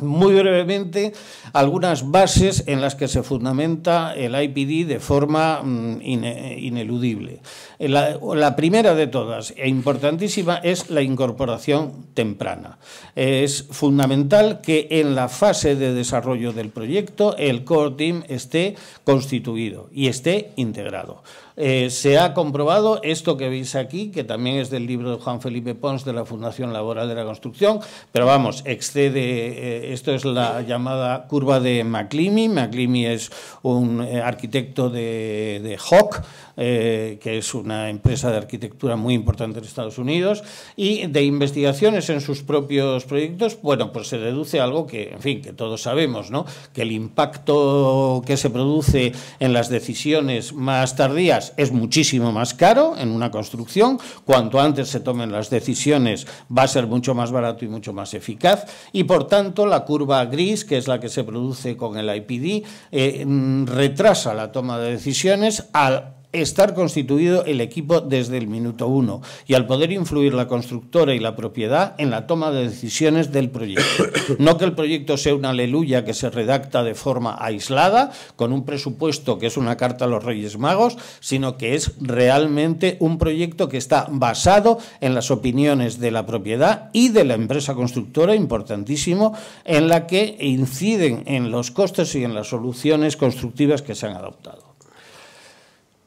Muy brevemente, algunas bases en las que se fundamenta el IPD de forma mm, ineludible. La, primera de todas, e importantísima, es la incorporación temprana. Es fundamental que en la fase de desarrollo del proyecto el core team esté constituido y esté integrado. Eh, se ha comprobado esto que veis aquí, que también es del libro de Juan Felipe Pons de la Fundación Laboral de la Construcción, pero vamos, excede, eh, esto es la llamada curva de MacLimy. MacLimy es un eh, arquitecto de, de Hawk, que es una empresa de arquitectura muy importante en Estados Unidos, y de investigaciones en sus propios proyectos, bueno, pues se deduce algo que, en fin, que todos sabemos, ¿no? Que el impacto que se produce en las decisiones más tardías es muchísimo más caro en una construcción. Cuanto antes se tomen las decisiones va a ser mucho más barato y mucho más eficaz. Y por tanto la curva gris, que es la que se produce con el IPD, eh, mm, retrasa la toma de decisiones al estar constituido el equipo desde el minuto uno y al poder influir la constructora y la propiedad en la toma de decisiones del proyecto. No que el proyecto sea una aleluya que se redacta de forma aislada, con un presupuesto que es una carta a los Reyes Magos, sino que es realmente un proyecto que está basado en las opiniones de la propiedad y de la empresa constructora, importantísimo, en la que inciden en los costes y en las soluciones constructivas que se han adoptado.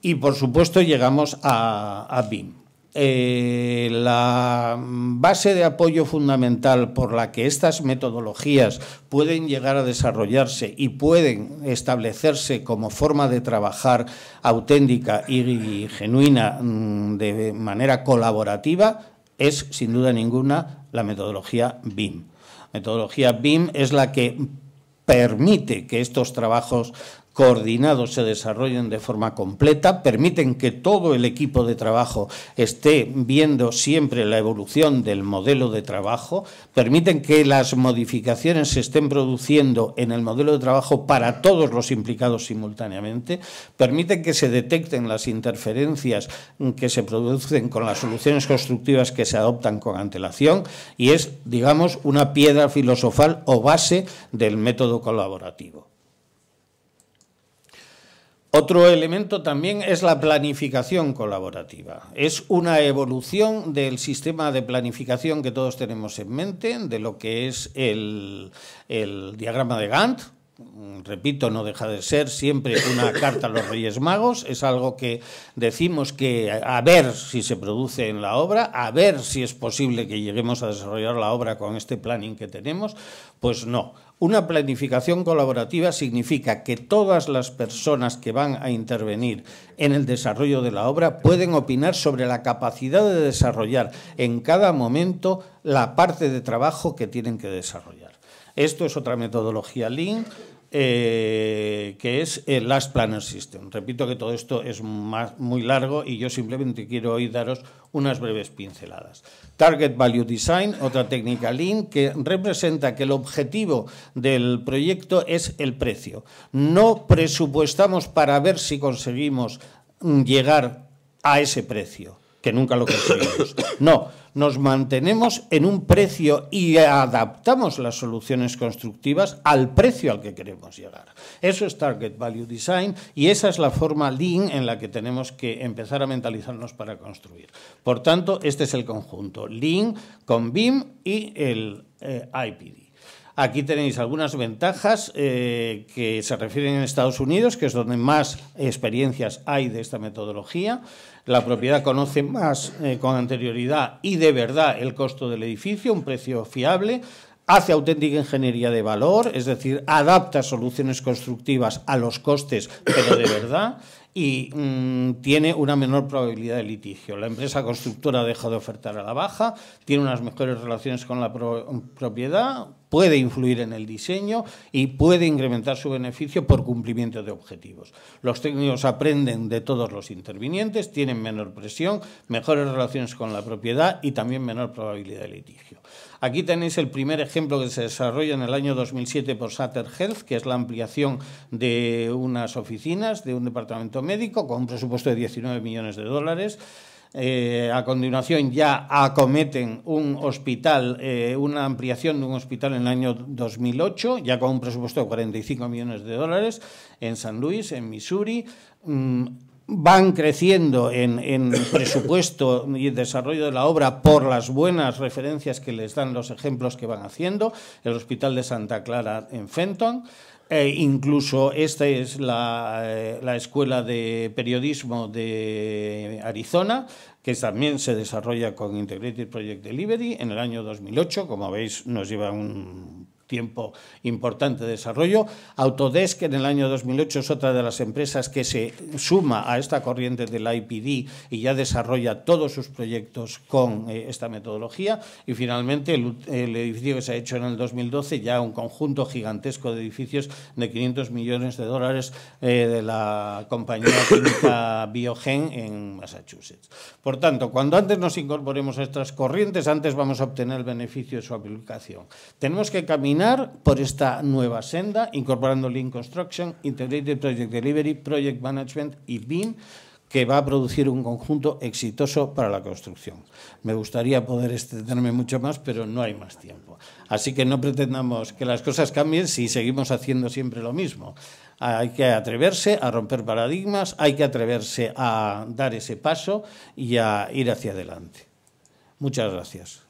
Y por supuesto llegamos a, BIM. Eh, la base de apoyo fundamental por la que estas metodologías pueden llegar a desarrollarse y pueden establecerse como forma de trabajar auténtica y genuina mm, de manera colaborativa es, sin duda ninguna, la metodología BIM. Metodología BIM es la que permite que estos trabajos coordinados se desarrollen de forma completa, permiten que todo el equipo de trabajo esté viendo siempre la evolución del modelo de trabajo, permiten que las modificaciones se estén produciendo en el modelo de trabajo para todos los implicados simultáneamente, permiten que se detecten las interferencias que se producen con las soluciones constructivas que se adoptan con antelación y es, digamos, una piedra filosofal o base del método colaborativo. Otro elemento también es la planificación colaborativa. Es una evolución del sistema de planificación que todos tenemos en mente, de lo que es el, diagrama de Gantt, repito, no deja de ser siempre una carta a los Reyes Magos, es algo que decimos que a ver si se produce en la obra, a ver si es posible que lleguemos a desarrollar la obra con este planning que tenemos, pues no. Una planificación colaborativa significa que todas las personas que van a intervenir en el desarrollo de la obra pueden opinar sobre la capacidad de desarrollar en cada momento la parte de trabajo que tienen que desarrollar. Esto es otra metodología Lean eh, que es el Last Planner System. Repito que todo esto es muy largo y yo simplemente quiero hoy daros unas breves pinceladas. Target Value Design, otra técnica Lean, que representa que el objetivo del proyecto es el precio. No presupuestamos para ver si conseguimos llegar a ese precio, que nunca lo conseguimos. No, nos mantenemos en un precio y adaptamos las soluciones constructivas al precio al que queremos llegar. Eso es Target Value Design y esa es la forma Lean en la que tenemos que empezar a mentalizarnos para construir. Por tanto, este es el conjunto, Lean con BIM y el eh, IPD. Aquí tenéis algunas ventajas eh, que se refieren en Estados Unidos, que es donde más experiencias hay de esta metodología. La propiedad conoce más eh, con anterioridad y de verdad el costo del edificio, un precio fiable hace auténtica ingeniería de valor, es decir, adapta soluciones constructivas a los costes, pero de verdad, y mm, tiene una menor probabilidad de litigio. La empresa constructora deja de ofertar a la baja, tiene unas mejores relaciones con la propiedad, puede influir en el diseño y puede incrementar su beneficio por cumplimiento de objetivos. Los técnicos aprenden de todos los intervinientes, tienen menor presión, mejores relaciones con la propiedad y también menor probabilidad de litigio. Aquí tenéis el primer ejemplo que se desarrolla en el año 2007 por Sutter Health, que es la ampliación de unas oficinas de un departamento médico con un presupuesto de 19 millones de dólares. Eh, a continuación ya acometen un hospital, eh, una ampliación de un hospital en el año 2008, ya con un presupuesto de 45 millones de dólares en San Luis, en Missouri. Mm, van creciendo en, presupuesto y desarrollo de la obra por las buenas referencias que les dan los ejemplos que van haciendo. El Hospital de Santa Clara en Fenton. E incluso esta es la, eh, la, Escuela de Periodismo de Arizona, que también se desarrolla con Integrated Project Delivery en el año 2008. Como veis, nos lleva un tiempo importante de desarrollo. Autodesk en el año 2008 es otra de las empresas que se suma a esta corriente del IPD y ya desarrolla todos sus proyectos con eh, esta metodología. Y finalmente el, edificio que se ha hecho en el 2012, ya un conjunto gigantesco de edificios de 500 millones de dólares eh, de la compañía química Biogen en Massachusetts. Por tanto, cuando antes nos incorporemos a estas corrientes, antes vamos a obtener el beneficio de su aplicación. Tenemos que caminar por esta nueva senda, incorporando Lean Construction, Integrated Project Delivery, Project Management y BIM, que va a producir un conjunto exitoso para la construcción. Me gustaría poder extenderme mucho más, pero no hay más tiempo. Así que no pretendamos que las cosas cambien si seguimos haciendo siempre lo mismo. Hay que atreverse a romper paradigmas, hay que atreverse a dar ese paso y a ir hacia adelante. Muchas gracias.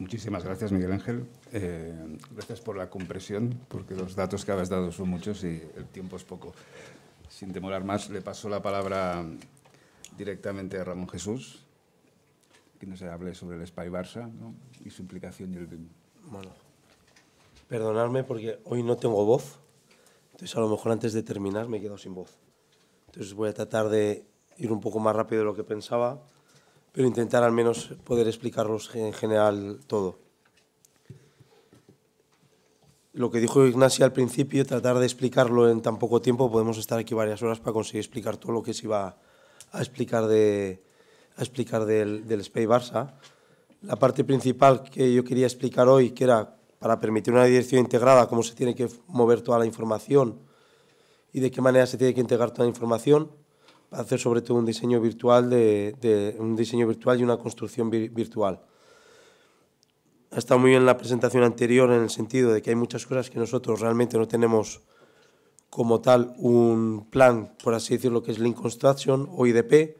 Muchísimas gracias, Miguel Ángel. Eh, gracias por la compresión, porque los datos que habéis dado son muchos y el tiempo es poco. Sin demorar más, le paso la palabra directamente a Ramón Jesús, que nos hable sobre el Spy Barça y su implicación y el. Bueno, perdonadme porque hoy no tengo voz, entonces a lo mejor antes de terminar me he quedado sin voz. Entonces voy a tratar de ir un poco más rápido de lo que pensaba pero intentar al menos poder explicarlos en general todo. Lo que dijo Ignacia al principio, tratar de explicarlo en tan poco tiempo, podemos estar aquí varias horas para conseguir explicar todo lo que se iba a explicar, de, a explicar del, del Spey Barça. La parte principal que yo quería explicar hoy, que era para permitir una dirección integrada, cómo se tiene que mover toda la información y de qué manera se tiene que integrar toda la información hacer sobre todo un diseño virtual, de, un diseño virtual y una construcción virtual. Ha estado muy bien la presentación anterior en el sentido de que hay muchas cosas que nosotros realmente no tenemos como tal un plan, por así decirlo, que es Link Construction o IDP,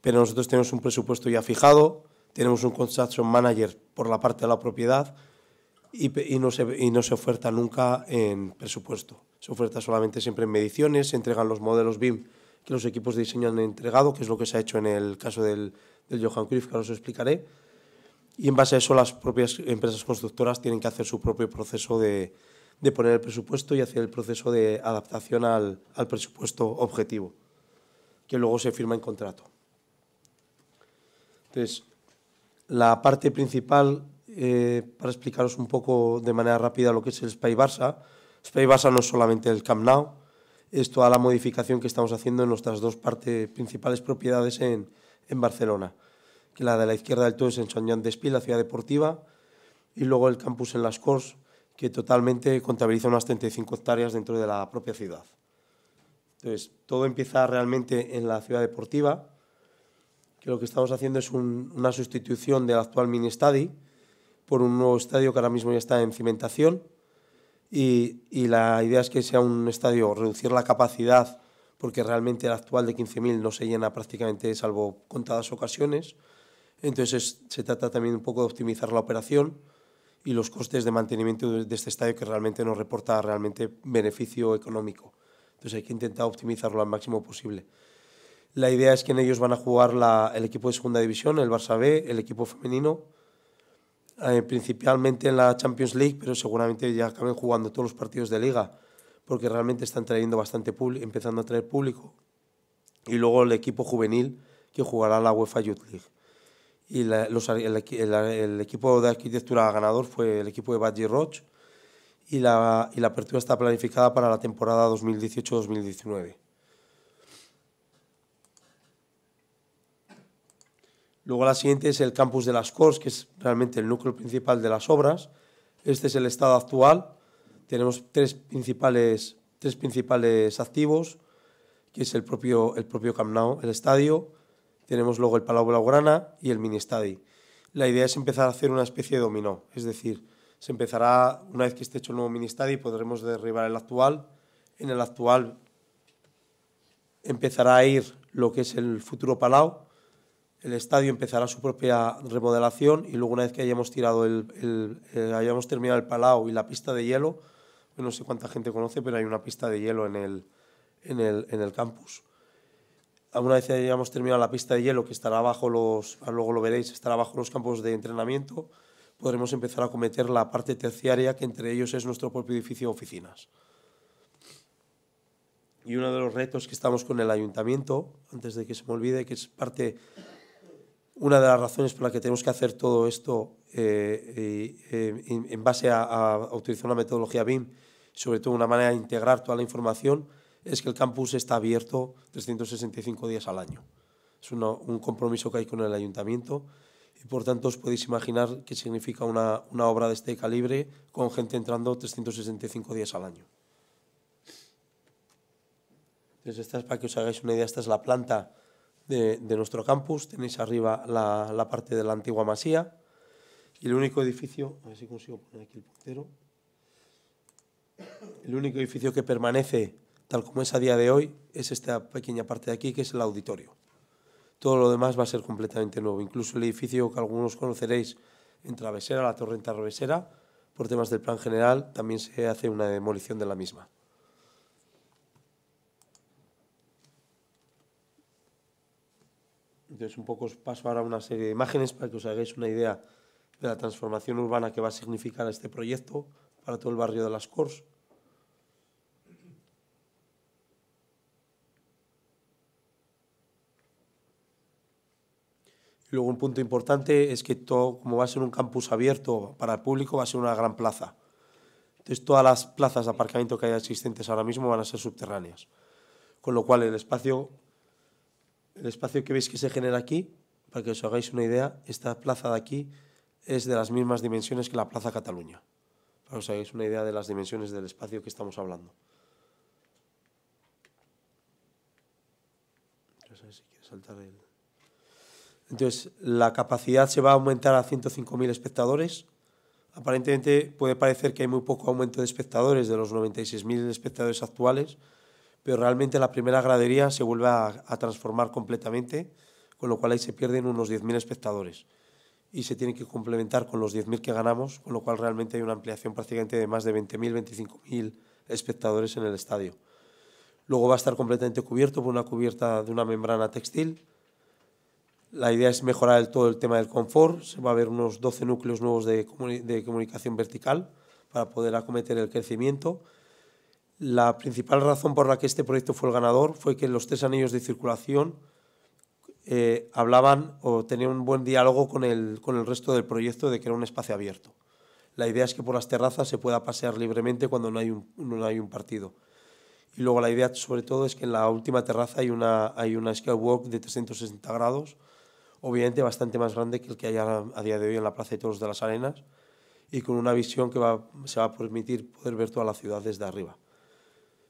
pero nosotros tenemos un presupuesto ya fijado, tenemos un Construction Manager por la parte de la propiedad y, y, no, se, y no se oferta nunca en presupuesto. Se oferta solamente siempre en mediciones, se entregan los modelos BIM que los equipos de diseño han entregado, que es lo que se ha hecho en el caso del, del Johan Cruyff, que ahora os explicaré. Y en base a eso las propias empresas constructoras tienen que hacer su propio proceso de, poner el presupuesto y hacer el proceso de adaptación al, al presupuesto objetivo, que luego se firma en contrato. Entonces, la parte principal, eh, para explicaros un poco de manera rápida lo que es el Spy Barça, Spy Barça no es solamente el Camp Nou, es toda la modificación que estamos haciendo en nuestras dos partes principales propiedades en, en Barcelona, que la de la izquierda del todo es en Sant de Espí, la ciudad deportiva, y luego el campus en Las Corts, que totalmente contabiliza unas 35 hectáreas dentro de la propia ciudad. Entonces, todo empieza realmente en la ciudad deportiva, que lo que estamos haciendo es un, una sustitución del actual mini estadio por un nuevo estadio que ahora mismo ya está en cimentación. Y, la idea es que sea un estadio, reducir la capacidad, porque realmente el actual de 15.000 no se llena prácticamente, salvo contadas ocasiones. Entonces, se trata también un poco de optimizar la operación y los costes de mantenimiento de este estadio que realmente nos reporta realmente beneficio económico. Entonces hay que intentar optimizarlo al máximo posible. La idea es que en ellos van a jugar la, el equipo de segunda división, el Barça B, el equipo femenino, eh, principalmente en la Champions League, pero seguramente ya acaben jugando todos los partidos de liga, porque realmente están trayendo bastante público, empezando a traer público. Y luego el equipo juvenil que jugará la UEFA Youth League. Y la, el, equipo de arquitectura ganador fue el equipo de Badger Roche y la, y la apertura está planificada para la temporada 2018-2019. Luego la siguiente es el campus de las Cors, que es realmente el núcleo principal de las obras. Este es el estado actual. Tenemos tres principales, tres principales activos, que es el propio, el propio Camp Nou, el estadio. Tenemos luego el Palau Blaugrana y el mini estadio. La idea es empezar a hacer una especie de dominó, es decir, se empezará, una vez que esté hecho el nuevo mini estadio, podremos derribar el actual. En el actual empezará a ir lo que es el futuro Palau, el estadio empezará su propia remodelación y luego una vez que hayamos tirado el, el hayamos terminado el Palau y la pista de hielo, no sé cuánta gente conoce, pero hay una pista de hielo en el, en el, en el campus. Una vez hayamos terminado la pista de hielo, que estará bajo los, luego lo veréis, estará bajo los campos de entrenamiento, podremos empezar a cometer la parte terciaria, que entre ellos es nuestro propio edificio de oficinas. Y uno de los retos que estamos con el ayuntamiento, antes de que se me olvide, que es parte, una de las razones por la que tenemos que hacer todo esto eh, eh, en, base a, a, utilizar una metodología BIM, sobre todo una manera de integrar toda la información, es que el campus está abierto 365 días al año. Es un compromiso que hay con el ayuntamiento y por tanto os podéis imaginar qué significa una, una obra de este calibre con gente entrando 365 días al año. Entonces, esta es para que os hagáis una idea, esta es la planta de, nuestro campus, tenéis arriba la, la, parte de la antigua masía y el único edificio, a ver si consigo poner aquí el puntero, el único edificio que permanece tal como es a día de hoy es esta pequeña parte de aquí que es el auditorio. Todo lo demás va a ser completamente nuevo. Incluso el edificio que algunos conoceréis en Travesera, la Torrenta Travesera, por temas del plan general, también se hace una demolición de la misma. Entonces, un poco os paso ahora una serie de imágenes para que os hagáis una idea de la transformación urbana que va a significar este proyecto para todo el barrio de las Cors. Luego un punto importante es que todo, como va a ser un campus abierto para el público, va a ser una gran plaza. Entonces todas las plazas de aparcamiento que hay existentes ahora mismo van a ser subterráneas. Con lo cual el espacio, el espacio que veis que se genera aquí, para que os hagáis una idea, esta plaza de aquí es de las mismas dimensiones que la Plaza Cataluña. Para que os hagáis una idea de las dimensiones del espacio que estamos hablando. Entonces, la capacidad se va a aumentar a 105.000 espectadores. Aparentemente puede parecer que hay muy poco aumento de espectadores de los 96.000 espectadores actuales, pero realmente la primera gradería se vuelve a, transformar completamente, con lo cual ahí se pierden unos 10.000 espectadores. Y se tiene que complementar con los 10.000 que ganamos, con lo cual realmente hay una ampliación prácticamente de más de 20.000, 25.000 espectadores en el estadio. Luego va a estar completamente cubierto por una cubierta de una membrana textil, la idea es mejorar el, todo el tema del confort. Se va a ver unos 12 núcleos nuevos de comunicación vertical para poder acometer el crecimiento. La principal razón por la que este proyecto fue el ganador fue que los tres anillos de circulación eh, hablaban o tenían un buen diálogo con el, con el resto del proyecto de que era un espacio abierto. La idea es que por las terrazas se pueda pasear libremente cuando no hay un, no hay un partido. Y luego la idea sobre todo es que en la última terraza hay una, hay una skywalk de 360 grados obviamente bastante más grande que el que hay a, a día de hoy en la Plaza de Toros de las Arenas y con una visión que va, se va a permitir poder ver toda la ciudad desde arriba.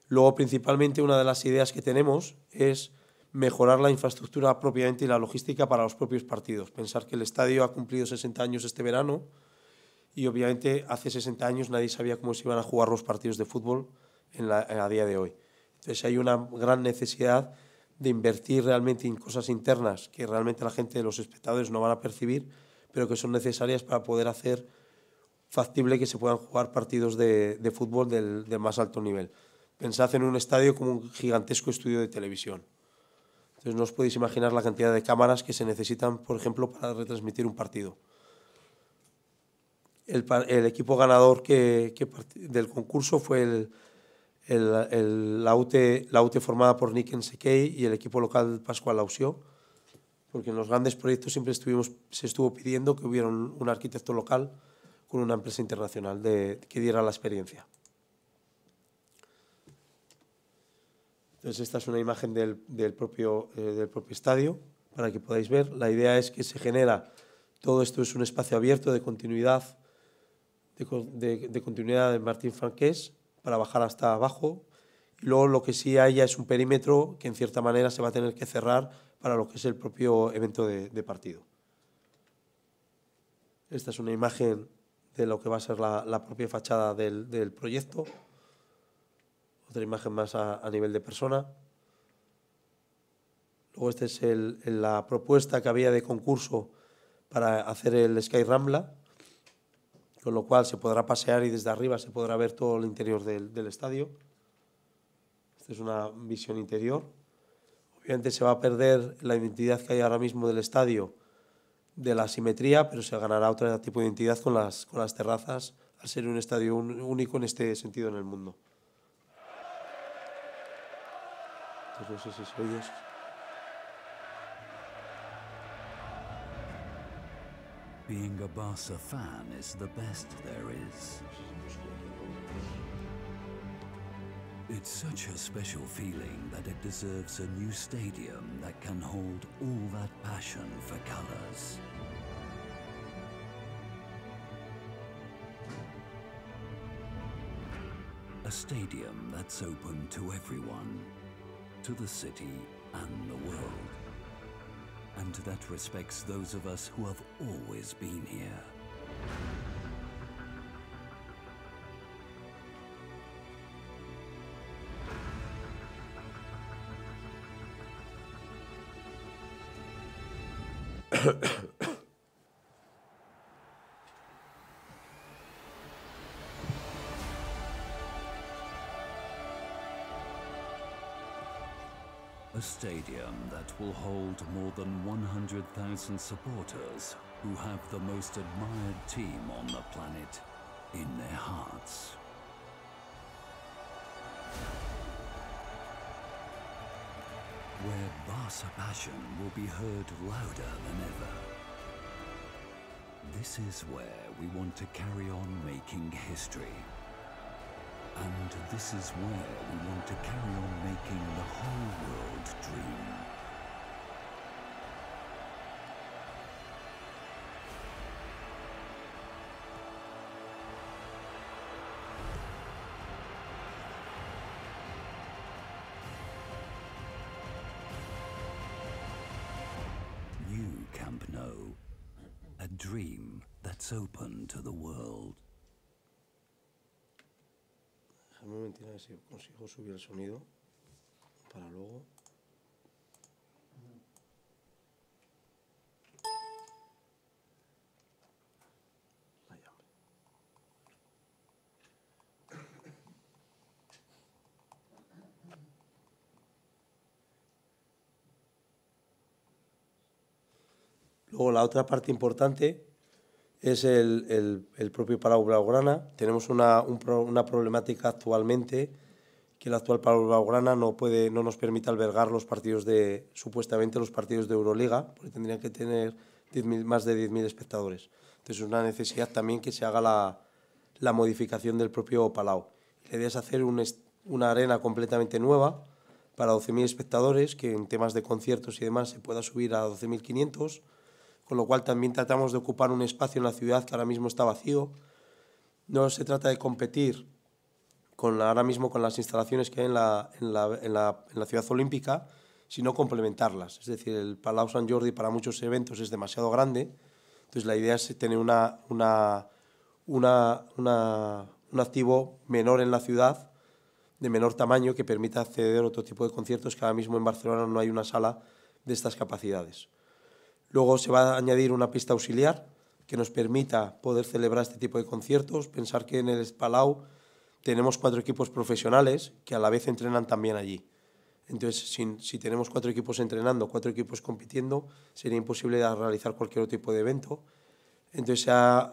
Luego, principalmente, una de las ideas que tenemos es mejorar la infraestructura propiamente y la logística para los propios partidos. Pensar que el estadio ha cumplido 60 años este verano y obviamente hace 60 años nadie sabía cómo se iban a jugar los partidos de fútbol en la, a día de hoy. Entonces hay una gran necesidad de invertir realmente en cosas internas que realmente la gente, los espectadores no van a percibir, pero que son necesarias para poder hacer factible que se puedan jugar partidos de, fútbol del, del más alto nivel. Pensad en un estadio como un gigantesco estudio de televisión. Entonces no os podéis imaginar la cantidad de cámaras que se necesitan, por ejemplo, para retransmitir un partido. El, el equipo ganador que, que, del concurso fue el, el, el, la, UT, la UT formada por Nick Sekei y el equipo local Pascual Lausio, porque en los grandes proyectos siempre estuvimos, se estuvo pidiendo que hubiera un, un arquitecto local con una empresa internacional de, que diera la experiencia. Entonces esta es una imagen del, propio, eh, del propio estadio para que podáis ver. La idea es que se genera, todo esto es un espacio abierto de continuidad, de, continuidad de Martín Franqués para bajar hasta abajo. Y luego lo que sí hay ya es un perímetro que en cierta manera se va a tener que cerrar para lo que es el propio evento de, partido. Esta es una imagen de lo que va a ser la, propia fachada del proyecto otra imagen más a, nivel de persona. Luego esta es la propuesta que había de concurso para hacer el Sky Rambla, con lo cual se podrá pasear y desde arriba se podrá ver todo el interior del, estadio. Esta es una visión interior. Obviamente se va a perder la identidad que hay ahora mismo del estadio de la simetría, pero se ganará otro tipo de identidad con las, terrazas, al ser un estadio único en este sentido en el mundo. Being a Barca fan is the best there is. It's such a special feeling that it deserves a new stadium that can hold all that passion for colours. A stadium that's open to everyone, to the city and the world, and that respects those of us who have always been here. A stadium that will hold more than 100,000 supporters who have the most admired team on the planet in their hearts. Where Barca passion will be heard louder than ever. This is where we want to carry on making history. And this is where we want to carry on making the whole world dream. Si consigo subir el sonido para luego. Luego la otra parte importante es el, el, el propio Palau Blaugrana. Tenemos una, una problemática actualmente que el actual Palau Blaugrana no, puede, no nos permite albergar los partidos de, supuestamente los partidos de Euroliga, porque tendrían que tener 10 más de 10.000 espectadores. Entonces es una necesidad también que se haga la, la modificación del propio Palau. La idea es hacer un, una arena completamente nueva para 12.000 espectadores, que en temas de conciertos y demás se pueda subir a 12.500 con lo cual también tratamos de ocupar un espacio en la ciudad que ahora mismo está vacío. No se trata de competir con ahora mismo con las instalaciones que hay en la, en la, en la, en la ciudad olímpica, sino complementarlas. Es decir, el Palau Sant Jordi para muchos eventos es demasiado grande, entonces la idea es tener una, una, una, una, un activo menor en la ciudad, de menor tamaño, que permita acceder a otro tipo de conciertos, que ahora mismo en Barcelona no hay una sala de estas capacidades. Luego se va a añadir una pista auxiliar que nos permita poder celebrar este tipo de conciertos, pensar que en el Palau tenemos cuatro equipos profesionales que a la vez entrenan también allí. Entonces, si, tenemos cuatro equipos entrenando, cuatro equipos compitiendo, sería imposible realizar cualquier otro tipo de evento. Entonces,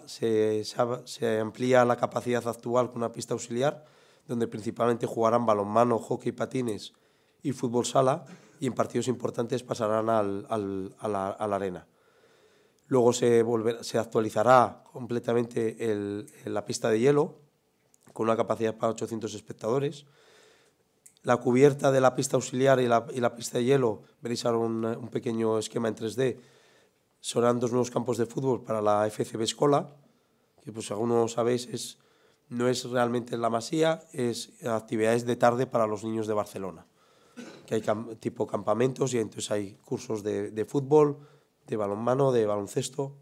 se, amplía la capacidad actual con una pista auxiliar, donde principalmente jugarán balonmano, hockey, patines y fútbol sala, y en partidos importantes pasarán al, al, a, la, arena. Luego se, volver, se actualizará completamente el, la pista de hielo, con una capacidad para 800 espectadores. La cubierta de la pista auxiliar y la, y la pista de hielo, veréis ahora un, un, pequeño esquema en 3D, serán dos nuevos campos de fútbol para la FCB Escola, que pues algunos sabéis es, no es realmente la masía, es actividades de tarde para los niños de Barcelona, que hay cam tipo campamentos y entonces hay cursos de, de fútbol, de balonmano, de baloncesto,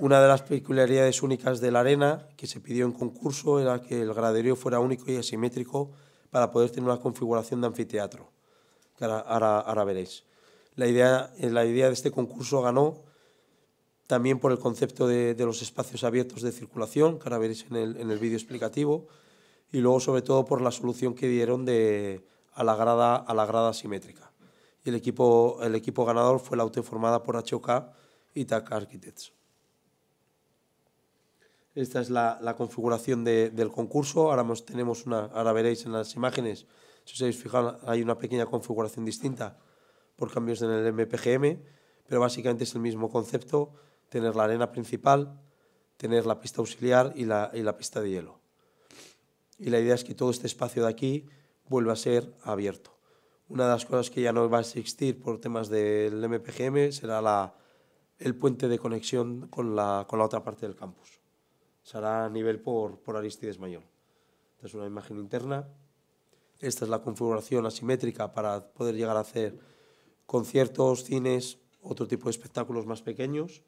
una de las peculiaridades únicas de la arena que se pidió en concurso era que el graderío fuera único y asimétrico para poder tener una configuración de anfiteatro, que ahora, ahora, veréis. La idea, la idea de este concurso ganó también por el concepto de, de, los espacios abiertos de circulación, que ahora veréis en el, en el vídeo explicativo, y luego sobre todo por la solución que dieron de, a, la grada, a la grada simétrica. Y el equipo, el equipo ganador fue la autoformada por HOK y TAC Architects. Esta es la, la configuración de, del concurso. Ahora tenemos una, ahora veréis en las imágenes, si os habéis fijado, hay una pequeña configuración distinta por cambios en el MPGM, pero básicamente es el mismo concepto, tener la arena principal, tener la pista auxiliar y la, y la pista de hielo. Y la idea es que todo este espacio de aquí vuelva a ser abierto. Una de las cosas que ya no va a existir por temas del MPGM será la, el puente de conexión con la, con la otra parte del campus será a nivel por, por Aristides Mayor. Esta es una imagen interna. Esta es la configuración asimétrica para poder llegar a hacer conciertos, cines, otro tipo de espectáculos más pequeños.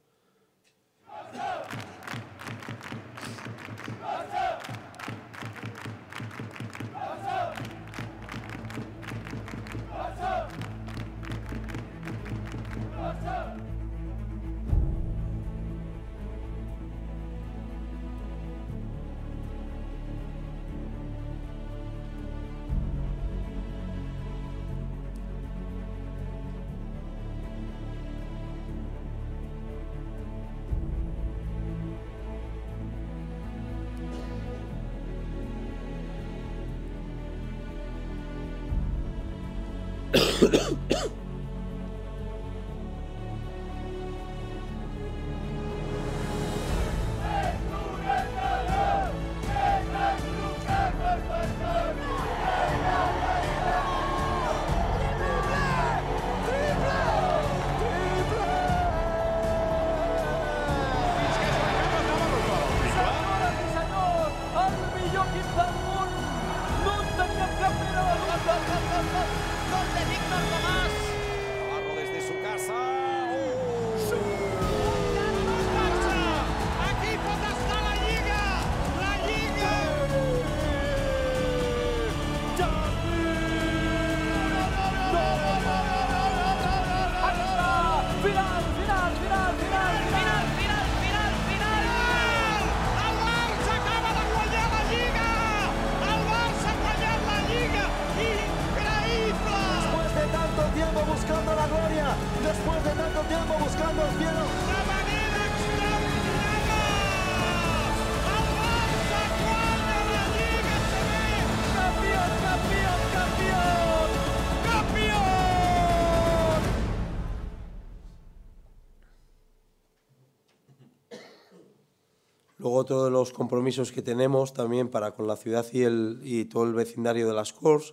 Otro de los compromisos que tenemos también para con la ciudad y, el, y todo el vecindario de las Corts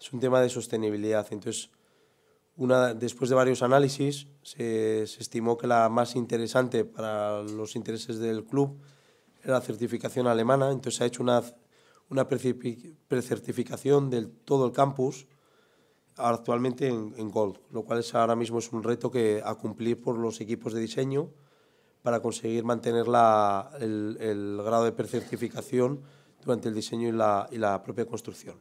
es un tema de sostenibilidad. Entonces, una, después de varios análisis, se, se, estimó que la más interesante para los intereses del club era la certificación alemana. Entonces, se ha hecho una, una precertificación de todo el campus actualmente en, Gold, lo cual es, ahora mismo es un reto que a cumplir por los equipos de diseño para conseguir mantener la, el, grado de precertificación durante el diseño y la, y la propia construcción.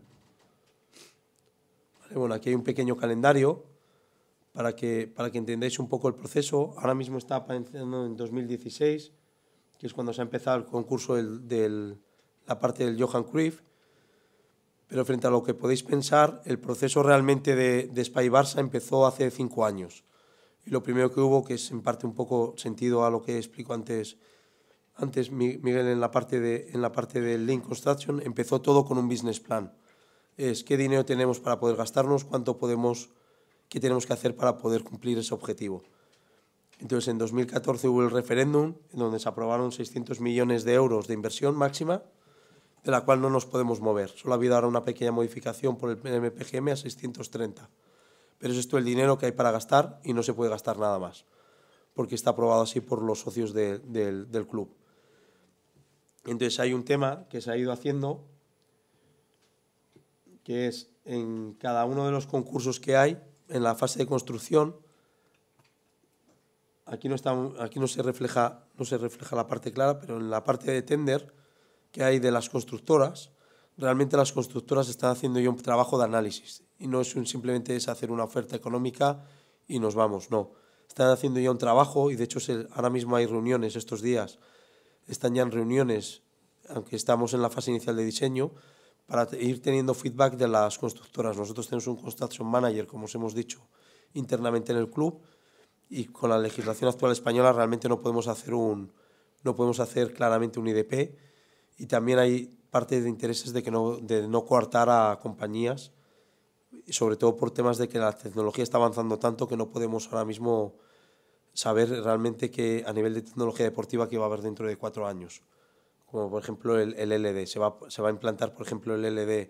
bueno, aquí hay un pequeño calendario para que, para que entendáis un poco el proceso. Ahora mismo está apareciendo en 2016, que es cuando se ha empezado el concurso de la parte del Johan Cruyff. Pero frente a lo que podéis pensar, el proceso realmente de, de Spy Barça empezó hace cinco años. Y lo primero que hubo, que es en parte un poco sentido a lo que explico antes, antes Miguel en la parte, de, en del Link Construction, empezó todo con un business plan. Es qué dinero tenemos para poder gastarnos, cuánto podemos qué tenemos que hacer para poder cumplir ese objetivo. Entonces, en 2014 hubo el referéndum, en donde se aprobaron 600 millones de euros de inversión máxima, de la cual no nos podemos mover. Solo ha habido ahora una pequeña modificación por el MPGM a 630. Pero es esto el dinero que hay para gastar y no se puede gastar nada más, porque está aprobado así por los socios del club. Entonces hay un tema que se ha ido haciendo, que es en cada uno de los concursos que hay, en la fase de construcción, aquí no, está, aquí no, se refleja, no se refleja la parte clara, pero en la parte de tender que hay de las constructoras, realmente las constructoras están haciendo ya un trabajo de análisis y no es un, simplemente es hacer una oferta económica y nos vamos, no. Están haciendo ya un trabajo y de hecho ahora mismo hay reuniones estos días, están ya en reuniones, aunque estamos en la fase inicial de diseño, para ir teniendo feedback de las constructoras. Nosotros tenemos un construction manager, como os hemos dicho, internamente en el club y con la legislación actual española realmente no podemos hacer un no podemos hacer claramente un IDP y también hay parte de intereses de que no de no coartar a compañías sobre todo por temas de que la tecnología está avanzando tanto que no podemos ahora mismo saber realmente que a nivel de tecnología deportiva que va a haber dentro de cuatro años como por ejemplo el, el LD. Se va, se va, a implantar, por ejemplo, el LD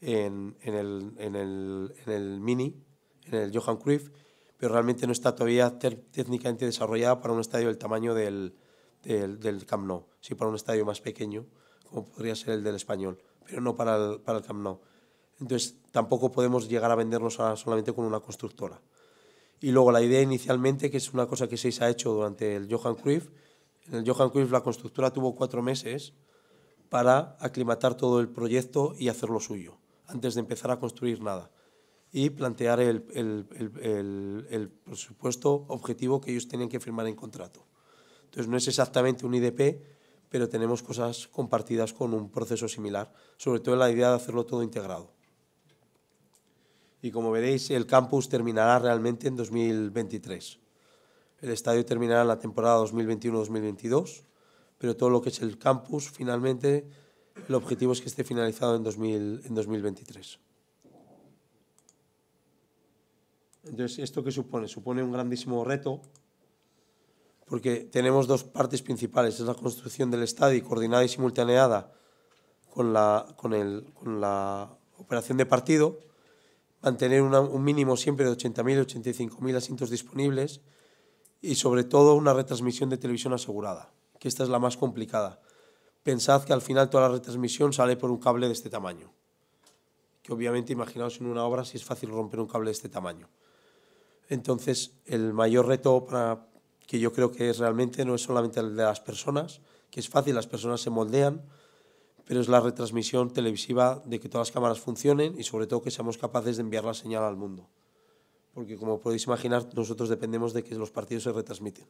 en, en, el, en, el, en, el, Mini, en el Johan Cruyff, pero realmente no está todavía técnicamente desarrollada para un estadio del tamaño del, del, del, Camp Nou, sí para un estadio más pequeño, como podría ser el del Español, pero no para el, para el Camp Nou. Entonces tampoco podemos llegar a vendernos solamente con una constructora. Y luego la idea inicialmente, que es una cosa que se ha hecho durante el Johan Cruyff, en el Johan Cruyff la constructora tuvo cuatro meses para aclimatar todo el proyecto y hacerlo suyo, antes de empezar a construir nada. Y plantear el, el, el, el, presupuesto objetivo que ellos tenían que firmar en contrato. Entonces no es exactamente un IDP, pero tenemos cosas compartidas con un proceso similar, sobre todo la idea de hacerlo todo integrado. Y como veréis, el campus terminará realmente en 2023. El estadio terminará la temporada 2021-2022, pero todo lo que es el campus, finalmente, el objetivo es que esté finalizado en, 2000, en 2023. Entonces, ¿esto qué supone? Supone un grandísimo reto, porque tenemos dos partes principales. Es la construcción del estadio coordinada y simultaneada con la, con el, con la operación de partido, mantener una, un mínimo siempre de 80.000, 85.000 asientos disponibles, y sobre todo una retransmisión de televisión asegurada, que esta es la más complicada. Pensad que al final toda la retransmisión sale por un cable de este tamaño, que obviamente imaginaos en una obra si es fácil romper un cable de este tamaño. Entonces, el mayor reto para, que yo creo que es realmente no es solamente el de las personas, que es fácil, las personas se moldean, pero es la retransmisión televisiva de que todas las cámaras funcionen y sobre todo que seamos capaces de enviar la señal al mundo porque como podéis imaginar, nosotros dependemos de que los partidos se retransmiten.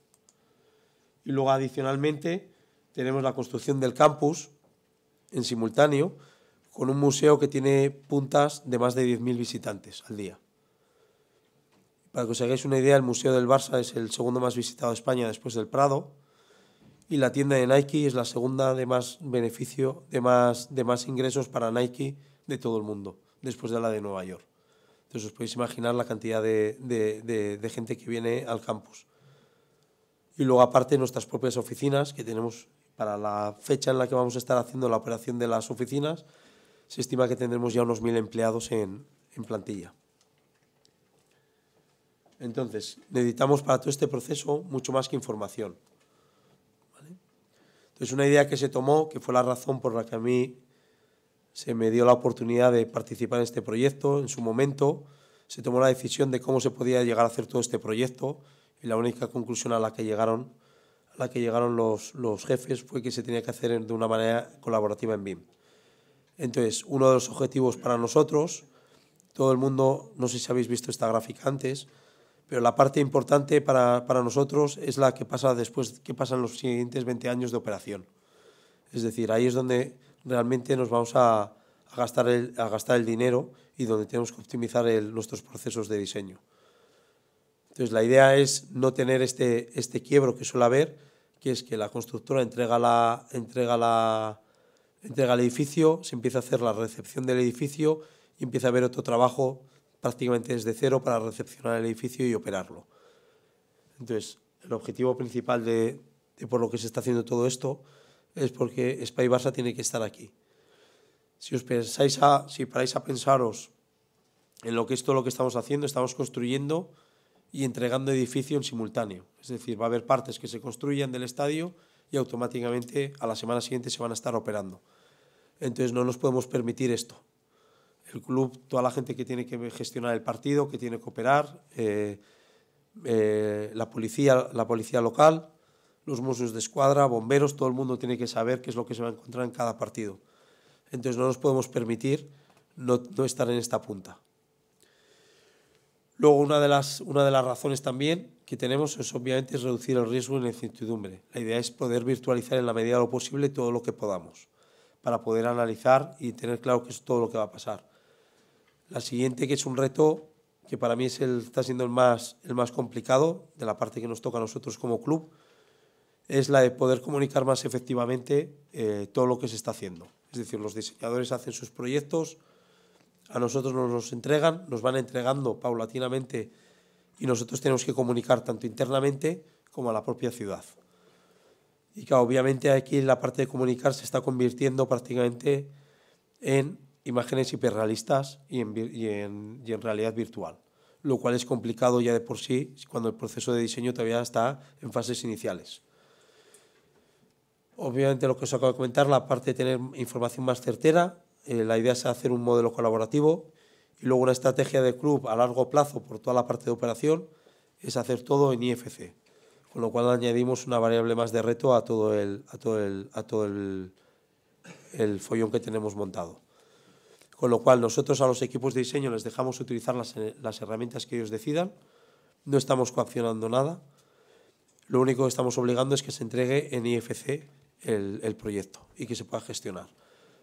Y luego, adicionalmente, tenemos la construcción del campus en simultáneo, con un museo que tiene puntas de más de 10.000 visitantes al día. Para que os hagáis una idea, el Museo del Barça es el segundo más visitado de España después del Prado, y la tienda de Nike es la segunda de más beneficio, de más, de más ingresos para Nike de todo el mundo, después de la de Nueva York. Entonces os podéis imaginar la cantidad de, de, gente que viene al campus. Y luego aparte nuestras propias oficinas, que tenemos para la fecha en la que vamos a estar haciendo la operación de las oficinas, se estima que tendremos ya unos mil empleados en, en plantilla. Entonces, necesitamos para todo este proceso mucho más que información. Entonces, una idea que se tomó, que fue la razón por la que a mí se me dio la oportunidad de participar en este proyecto. En su momento se tomó la decisión de cómo se podía llegar a hacer todo este proyecto y la única conclusión a la que llegaron, a la que llegaron los jefes fue que se tenía que hacer de una manera colaborativa en BIM. Entonces, uno de los objetivos para nosotros, todo el mundo, no sé si habéis visto esta gráfica antes, pero la parte importante para, para nosotros es la que pasa después, que pasan los siguientes 20 años de operación. Es decir, ahí es donde realmente nos vamos a, a gastar, el, a gastar el dinero y donde tenemos que optimizar el, nuestros procesos de diseño. Entonces, la idea es no tener este, este quiebro que suele haber, que es que la constructora entrega, la, entrega, la, entrega el edificio, se empieza a hacer la recepción del edificio y empieza a haber otro trabajo prácticamente desde cero para recepcionar el edificio y operarlo. Entonces, el objetivo principal de, por lo que se está haciendo todo esto es porque Spy Barça tiene que estar aquí. Si os pensáis a, si paráis a pensaros en lo que es todo lo que estamos haciendo, estamos construyendo y entregando edificio en simultáneo. Es decir, va a haber partes que se construyan del estadio y automáticamente a la semana siguiente se van a estar operando. Entonces no nos podemos permitir esto. El club, toda la gente que tiene que gestionar el partido, que tiene que operar, eh, eh, la, policía, la policía local, los Mossos de Escuadra, bomberos, todo el mundo tiene que saber qué es lo que se va a encontrar en cada partido. Entonces no nos podemos permitir no, estar en esta punta. Luego, una de, las, una de las razones también que tenemos es obviamente es reducir el riesgo y la incertidumbre. La idea es poder virtualizar en la medida de lo posible todo lo que podamos para poder analizar y tener claro qué es todo lo que va a pasar. La siguiente, que es un reto que para mí es el, está siendo el más, el más complicado de la parte que nos toca a nosotros como club, es la de poder comunicar más efectivamente eh, todo lo que se está haciendo. Es decir, los diseñadores hacen sus proyectos, a nosotros nos los entregan, nos van entregando paulatinamente y nosotros tenemos que comunicar tanto internamente como a la propia ciudad. Y que obviamente aquí la parte de comunicar se está convirtiendo prácticamente en imágenes hiperrealistas y en, realidad virtual, lo cual es complicado ya de por sí cuando el proceso de diseño todavía está en fases iniciales. Obviamente lo que os acabo de comentar, la parte de tener información más certera, eh, la idea es hacer un modelo colaborativo y luego una estrategia de club a largo plazo por toda la parte de operación es hacer todo en IFC, con lo cual añadimos una variable más de reto a todo el, el follón que tenemos montado. Con lo cual nosotros a los equipos de diseño les dejamos utilizar las, las herramientas que ellos decidan, no estamos coaccionando nada, lo único que estamos obligando es que se entregue en IFC el, el proyecto y que se pueda gestionar.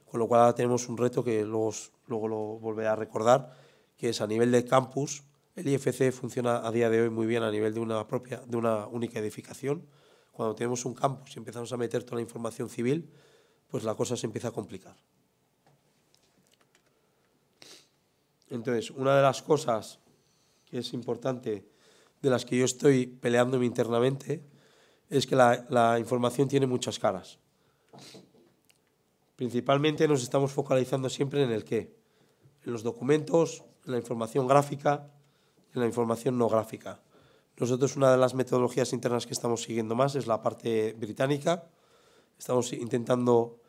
Con lo cual ahora tenemos un reto que luego, luego lo volveré a recordar, que es a nivel de campus, el IFC funciona a día de hoy muy bien a nivel de una, propia, de una única edificación. Cuando tenemos un campus y empezamos a meter toda la información civil, pues la cosa se empieza a complicar. Entonces, una de las cosas que es importante, de las que yo estoy peleándome internamente, es que la, información tiene muchas caras. Principalmente nos estamos focalizando siempre en el qué, en los documentos, en la información gráfica, en la información no gráfica. Nosotros una de las metodologías internas que estamos siguiendo más es la parte británica. Estamos intentando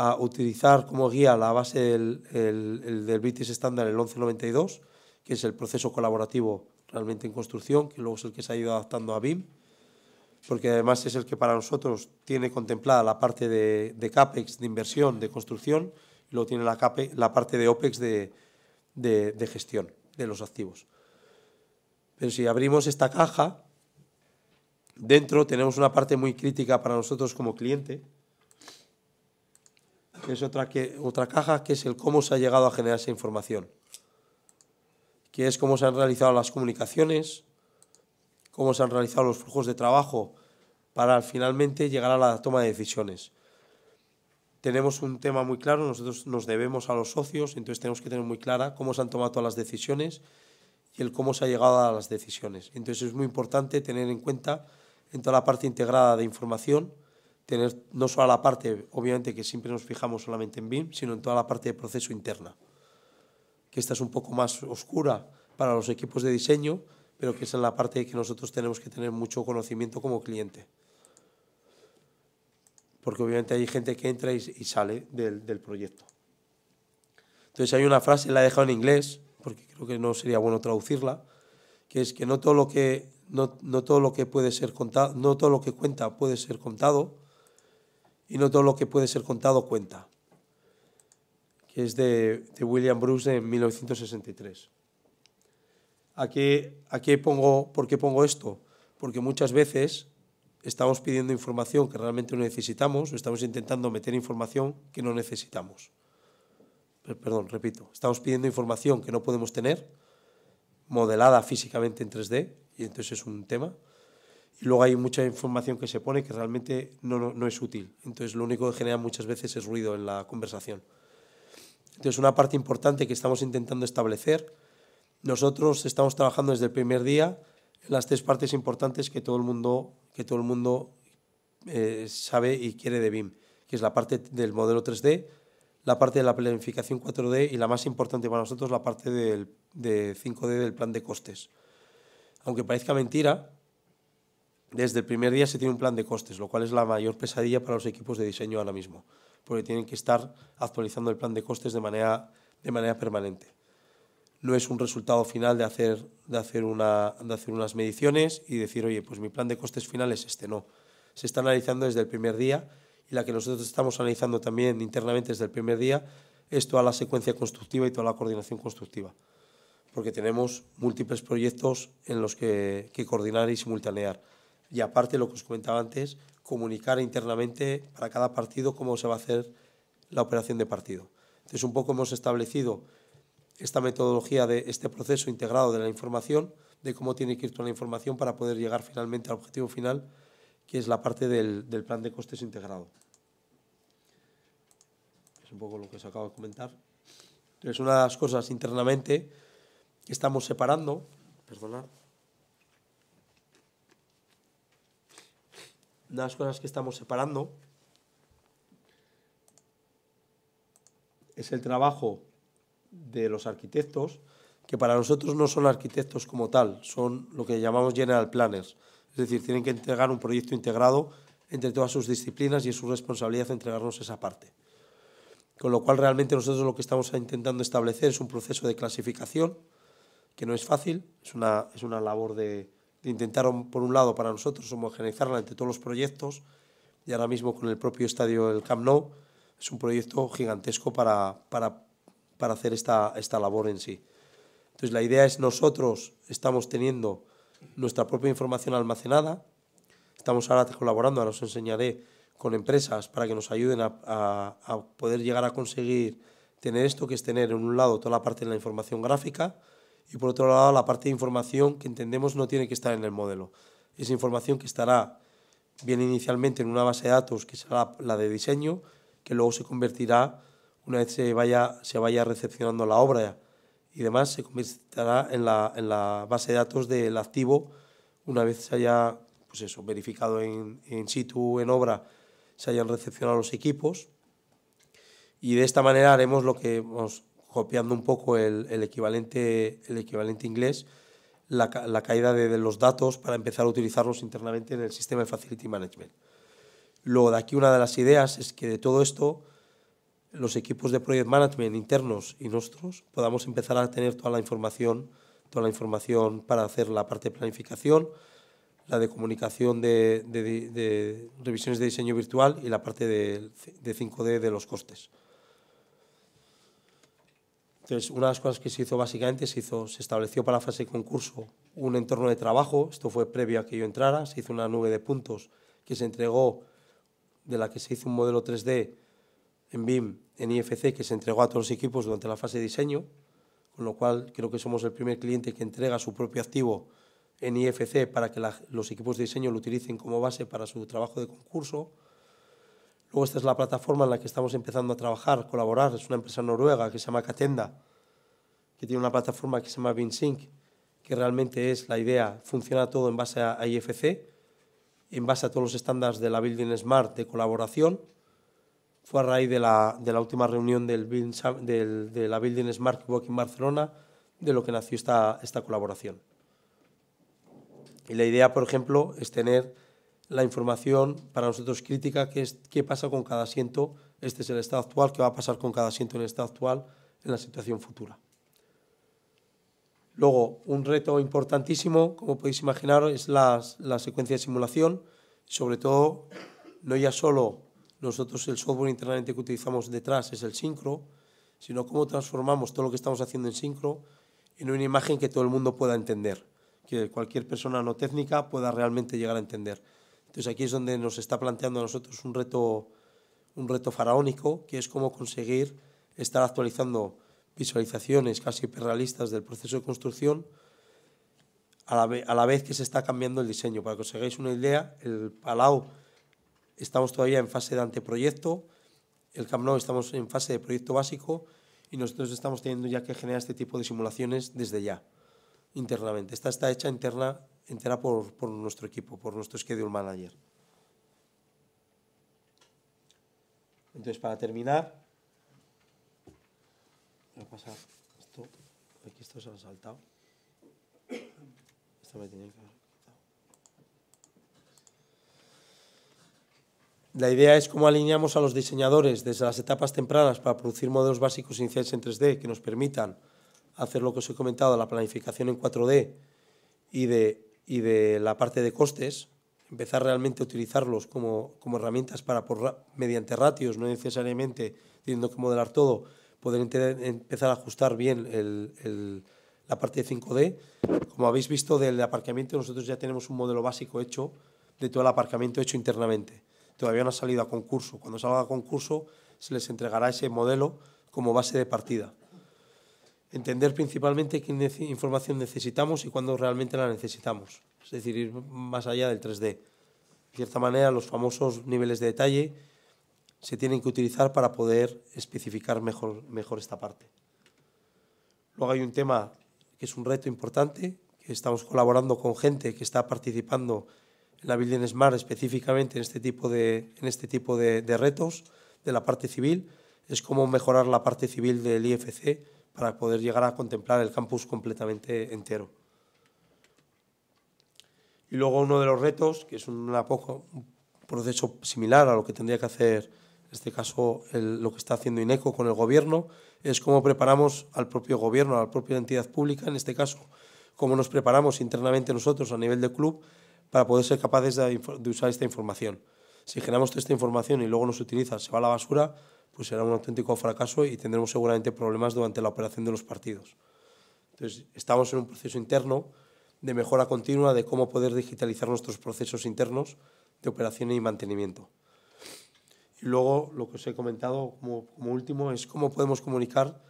a utilizar como guía la base del, el, el del British Standard, el 1192, que es el proceso colaborativo realmente en construcción, que luego es el que se ha ido adaptando a BIM porque además es el que para nosotros tiene contemplada la parte de, de CAPEX, de inversión, de construcción, y luego tiene la, la parte de OPEX de, de gestión de los activos. Pero si abrimos esta caja, dentro tenemos una parte muy crítica para nosotros como cliente, que es otra, que, otra caja, que es el cómo se ha llegado a generar esa información, que es cómo se han realizado las comunicaciones, cómo se han realizado los flujos de trabajo para finalmente llegar a la toma de decisiones. Tenemos un tema muy claro, nosotros nos debemos a los socios, entonces tenemos que tener muy clara cómo se han tomado todas las decisiones y el cómo se ha llegado a las decisiones. Entonces es muy importante tener en cuenta en toda la parte integrada de información, tener no solo la parte, obviamente que siempre nos fijamos solamente en BIM, sino en toda la parte de proceso interna, que esta es un poco más oscura para los equipos de diseño, pero que es en la parte que nosotros tenemos que tener mucho conocimiento como cliente. Porque obviamente hay gente que entra y, sale del, proyecto. Entonces hay una frase, la he dejado en inglés, porque creo que no sería bueno traducirla, que es que no todo lo que, no todo lo que puede ser contado, no todo lo que cuenta puede ser contado, y no todo lo que puede ser contado cuenta, que es de, de William Bruce en 1963. Aquí, aquí pongo, ¿Por qué pongo esto? Porque muchas veces estamos pidiendo información que realmente no necesitamos o estamos intentando meter información que no necesitamos. Perdón, repito, estamos pidiendo información que no podemos tener, modelada físicamente en 3D, y entonces es un tema y luego hay mucha información que se pone que realmente no, no, es útil. Entonces lo único que genera muchas veces es ruido en la conversación. Entonces una parte importante que estamos intentando establecer, nosotros estamos trabajando desde el primer día las tres partes importantes que todo el mundo, que todo el mundo eh, sabe y quiere de BIM, que es la parte del modelo 3D, la parte de la planificación 4D y la más importante para nosotros, la parte del, de 5D del plan de costes. Aunque parezca mentira, desde el primer día se tiene un plan de costes, lo cual es la mayor pesadilla para los equipos de diseño ahora mismo, porque tienen que estar actualizando el plan de costes de manera, de manera permanente. No es un resultado final de hacer, de, hacer una, de hacer unas mediciones y decir, oye, pues mi plan de costes final es este, no. Se está analizando desde el primer día y la que nosotros estamos analizando también internamente desde el primer día es toda la secuencia constructiva y toda la coordinación constructiva, porque tenemos múltiples proyectos en los que, que coordinar y simultanear y aparte lo que os comentaba antes, comunicar internamente para cada partido cómo se va a hacer la operación de partido. Entonces un poco hemos establecido esta metodología de este proceso integrado de la información, de cómo tiene que ir toda la información para poder llegar finalmente al objetivo final, que es la parte del, plan de costes integrado. Es un poco lo que os acabo de comentar. Entonces una de las cosas internamente que estamos separando, perdonad, de las cosas que estamos separando es el trabajo de los arquitectos, que para nosotros no son arquitectos como tal, son lo que llamamos general planners. Es decir, tienen que entregar un proyecto integrado entre todas sus disciplinas y es su responsabilidad entregarnos esa parte. Con lo cual, realmente nosotros lo que estamos intentando establecer es un proceso de clasificación, que no es fácil, es una, es una labor de, de intentar, por un lado, para nosotros homogeneizarla entre todos los proyectos, y ahora mismo con el propio estadio del Camp Nou, es un proyecto gigantesco para, para, para hacer esta, esta labor en sí. Entonces, la idea es nosotros estamos teniendo nuestra propia información almacenada, estamos ahora colaborando, ahora os enseñaré, con empresas para que nos ayuden a, a poder llegar a conseguir tener esto, que es tener en un lado toda la parte de la información gráfica, y por otro lado la parte de información que entendemos no tiene que estar en el modelo. Es información que estará bien inicialmente en una base de datos que será la de diseño, que luego se convertirá, una vez se vaya, se vaya recepcionando la obra y demás, se convertirá en la, en la base de datos del activo, una vez se haya pues eso, verificado en, en situ, en obra, se hayan recepcionado los equipos. Y de esta manera haremos lo que hemos copiando un poco el, el equivalente, el equivalente inglés, la, la caída de, los datos para empezar a utilizarlos internamente en el sistema de Facility Management. Luego, de aquí una de las ideas es que de todo esto, los equipos de Project Management internos y nuestros podamos empezar a tener toda la información, toda la información para hacer la parte de planificación, la de comunicación de, de, de revisiones de diseño virtual y la parte de, de 5D de los costes. Entonces, una de las cosas que se hizo básicamente, se, hizo, se estableció para la fase de concurso un entorno de trabajo, esto fue previo a que yo entrara, se hizo una nube de puntos que se entregó, de la que se hizo un modelo 3D en BIM, en IFC, que se entregó a todos los equipos durante la fase de diseño, con lo cual creo que somos el primer cliente que entrega su propio activo en IFC para que la, los equipos de diseño lo utilicen como base para su trabajo de concurso. Luego esta es la plataforma en la que estamos empezando a trabajar, colaborar. Es una empresa noruega que se llama Catenda, que tiene una plataforma que se llama VinSync, que realmente es la idea, funciona todo en base a IFC, en base a todos los estándares de la Building Smart de colaboración. Fue a raíz de la, de la última reunión del, del, de la Building Smart que en Barcelona de lo que nació esta, esta colaboración. Y la idea, por ejemplo, es tener la información para nosotros crítica, que es qué pasa con cada asiento, este es el estado actual, qué va a pasar con cada asiento en el estado actual, en la situación futura. Luego, un reto importantísimo, como podéis imaginar, es la, la secuencia de simulación, sobre todo, no ya solo nosotros el software internamente que utilizamos detrás es el Syncro, sino cómo transformamos todo lo que estamos haciendo en Syncro en una imagen que todo el mundo pueda entender, que cualquier persona no técnica pueda realmente llegar a entender. Entonces aquí es donde nos está planteando a nosotros un reto, un reto faraónico, que es cómo conseguir estar actualizando visualizaciones casi hiperrealistas del proceso de construcción a la, vez, a la vez que se está cambiando el diseño. Para que os hagáis una idea, el Palau estamos todavía en fase de anteproyecto, el Camp Nou estamos en fase de proyecto básico y nosotros estamos teniendo ya que generar este tipo de simulaciones desde ya, internamente. Esta está hecha interna, entera por, por nuestro equipo, por nuestro schedule manager. Entonces, para terminar, voy a pasar esto, aquí esto se ha saltado. Esto me tenía que haber La idea es cómo alineamos a los diseñadores desde las etapas tempranas para producir modelos básicos iniciales en 3D que nos permitan hacer lo que os he comentado, la planificación en 4D y de, y de la parte de costes, empezar realmente a utilizarlos como, como herramientas para, por, mediante ratios, no necesariamente teniendo que modelar todo, poder empezar a ajustar bien la parte de 5D. Como habéis visto del aparcamiento, nosotros ya tenemos un modelo básico hecho de todo el aparcamiento hecho internamente todavía no ha salido a concurso. Cuando salga a concurso se les entregará ese modelo como base de partida. Entender principalmente qué información necesitamos y cuándo realmente la necesitamos. Es decir, ir más allá del 3D. De cierta manera, los famosos niveles de detalle se tienen que utilizar para poder especificar mejor, mejor esta parte. Luego hay un tema que es un reto importante, que estamos colaborando con gente que está participando en la Building Smart específicamente en este tipo de, en este tipo de, de retos de la parte civil, es cómo mejorar la parte civil del IFC para poder llegar a contemplar el campus completamente entero. Y luego uno de los retos, que es una poco, un proceso similar a lo que tendría que hacer, en este caso, lo que está haciendo INECO con el gobierno, es cómo preparamos al propio gobierno, a la propia entidad pública, en este caso, cómo nos preparamos internamente nosotros a nivel de club para poder ser capaces de, de, usar esta información. Si generamos toda esta información y luego no se utiliza, se va a la basura, pues será un auténtico fracaso y tendremos seguramente problemas durante la operación de los partidos. Entonces, estamos en un proceso interno de mejora continua de cómo poder digitalizar nuestros procesos internos de operación y mantenimiento. Y luego, lo que os he comentado como, último es cómo podemos comunicar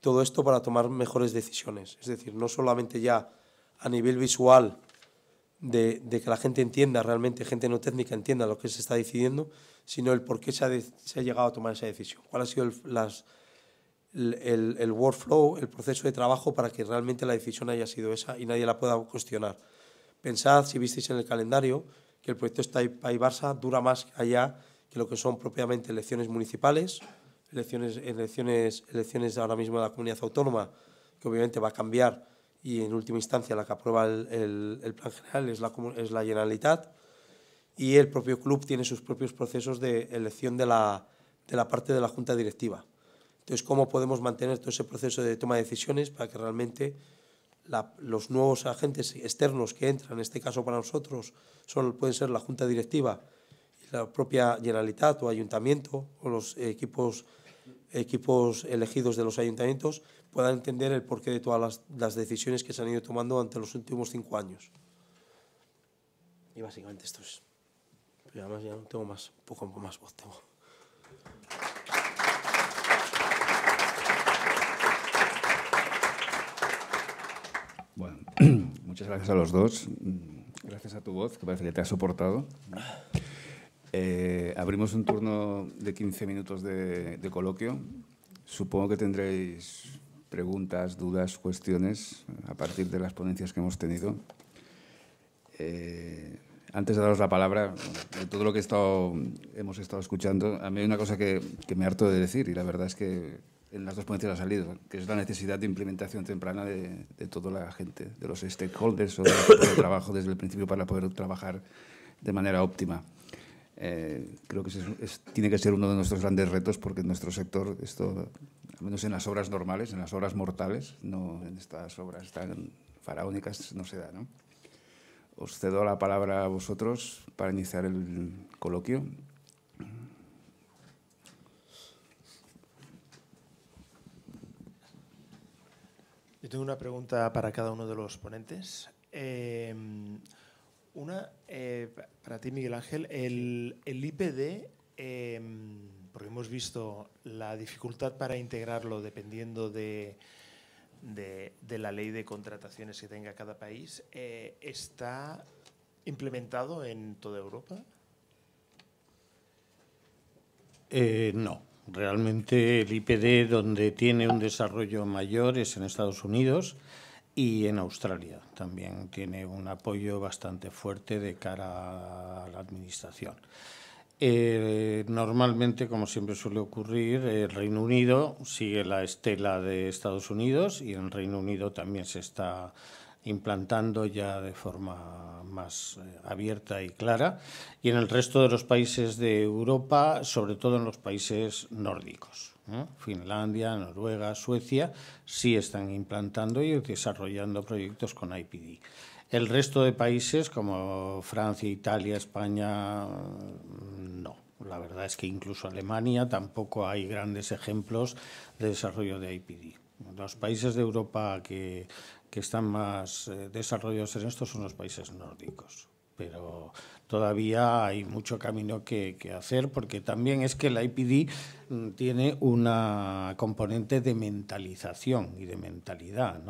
todo esto para tomar mejores decisiones. Es decir, no solamente ya a nivel visual de, que la gente entienda realmente, gente no técnica entienda lo que se está decidiendo, sino el por qué se ha, llegado a tomar esa decisión. ¿Cuál ha sido el, el, workflow, el proceso de trabajo para que realmente la decisión haya sido esa y nadie la pueda cuestionar? Pensad, si visteis en el calendario, que el proyecto Stay Barça dura más allá que lo que son propiamente elecciones municipales, elecciones, elecciones, elecciones ahora mismo de la comunidad autónoma, que obviamente va a cambiar y en última instancia la que aprueba el, el, el plan general es la, es la Generalitat y el propio club tiene sus propios procesos de elección de la, de la parte de la junta directiva. Entonces, ¿cómo podemos mantener todo ese proceso de toma de decisiones para que realmente la, los nuevos agentes externos que entran, en este caso para nosotros, pueden ser la junta directiva la propia Generalitat o ayuntamiento o los equipos, equipos elegidos de los ayuntamientos, puedan entender el porqué de todas las, las, decisiones que se han ido tomando ante los últimos cinco años. Y básicamente esto es. Pero además ya no tengo más, poco más voz tengo. Bueno, muchas gracias a los dos. Gracias a tu voz, que parece que te ha soportado. Eh, abrimos un turno de 15 minutos de, de coloquio. Supongo que tendréis preguntas, dudas, cuestiones a partir de las ponencias que hemos tenido. Eh, antes de daros la palabra, de todo lo que he estado, hemos estado escuchando, a mí hay una cosa que, que, me harto de decir, y la verdad es que en las dos ponencias ha salido, que es la necesidad de implementación temprana de, de toda la gente, de los stakeholders o del de trabajo desde el principio para poder trabajar de manera óptima. Eh, creo que es, es, tiene que ser uno de nuestros grandes retos porque en nuestro sector esto al menos en las obras normales, en las obras mortales, no en estas obras tan faraónicas no se da. ¿no? Os cedo la palabra a vosotros para iniciar el coloquio. Yo tengo una pregunta para cada uno de los ponentes. Eh, una eh, para ti, Miguel Ángel. El, IPD, eh, porque hemos visto la dificultad para integrarlo dependiendo de, de, la ley de contrataciones que tenga cada país, eh, ¿está implementado en toda Europa? Eh, no, realmente el IPD donde tiene un desarrollo mayor es en Estados Unidos y en Australia. También tiene un apoyo bastante fuerte de cara a la administración. Eh, normalmente, como siempre suele ocurrir, el Reino Unido sigue la estela de Estados Unidos y en el Reino Unido también se está implantando ya de forma más eh, abierta y clara, y en el resto de los países de Europa, sobre todo en los países nórdicos. Finlandia, Noruega, Suecia, sí están implantando y desarrollando proyectos con IPD. El resto de países como Francia, Italia, España, no. La verdad es que incluso Alemania tampoco hay grandes ejemplos de desarrollo de IPD. Los países de Europa que, que están más eh, desarrollados en esto son los países nórdicos. Pero todavía hay mucho camino que, hacer porque también es que la IPD mm, tiene una componente de mentalización y de mentalidad.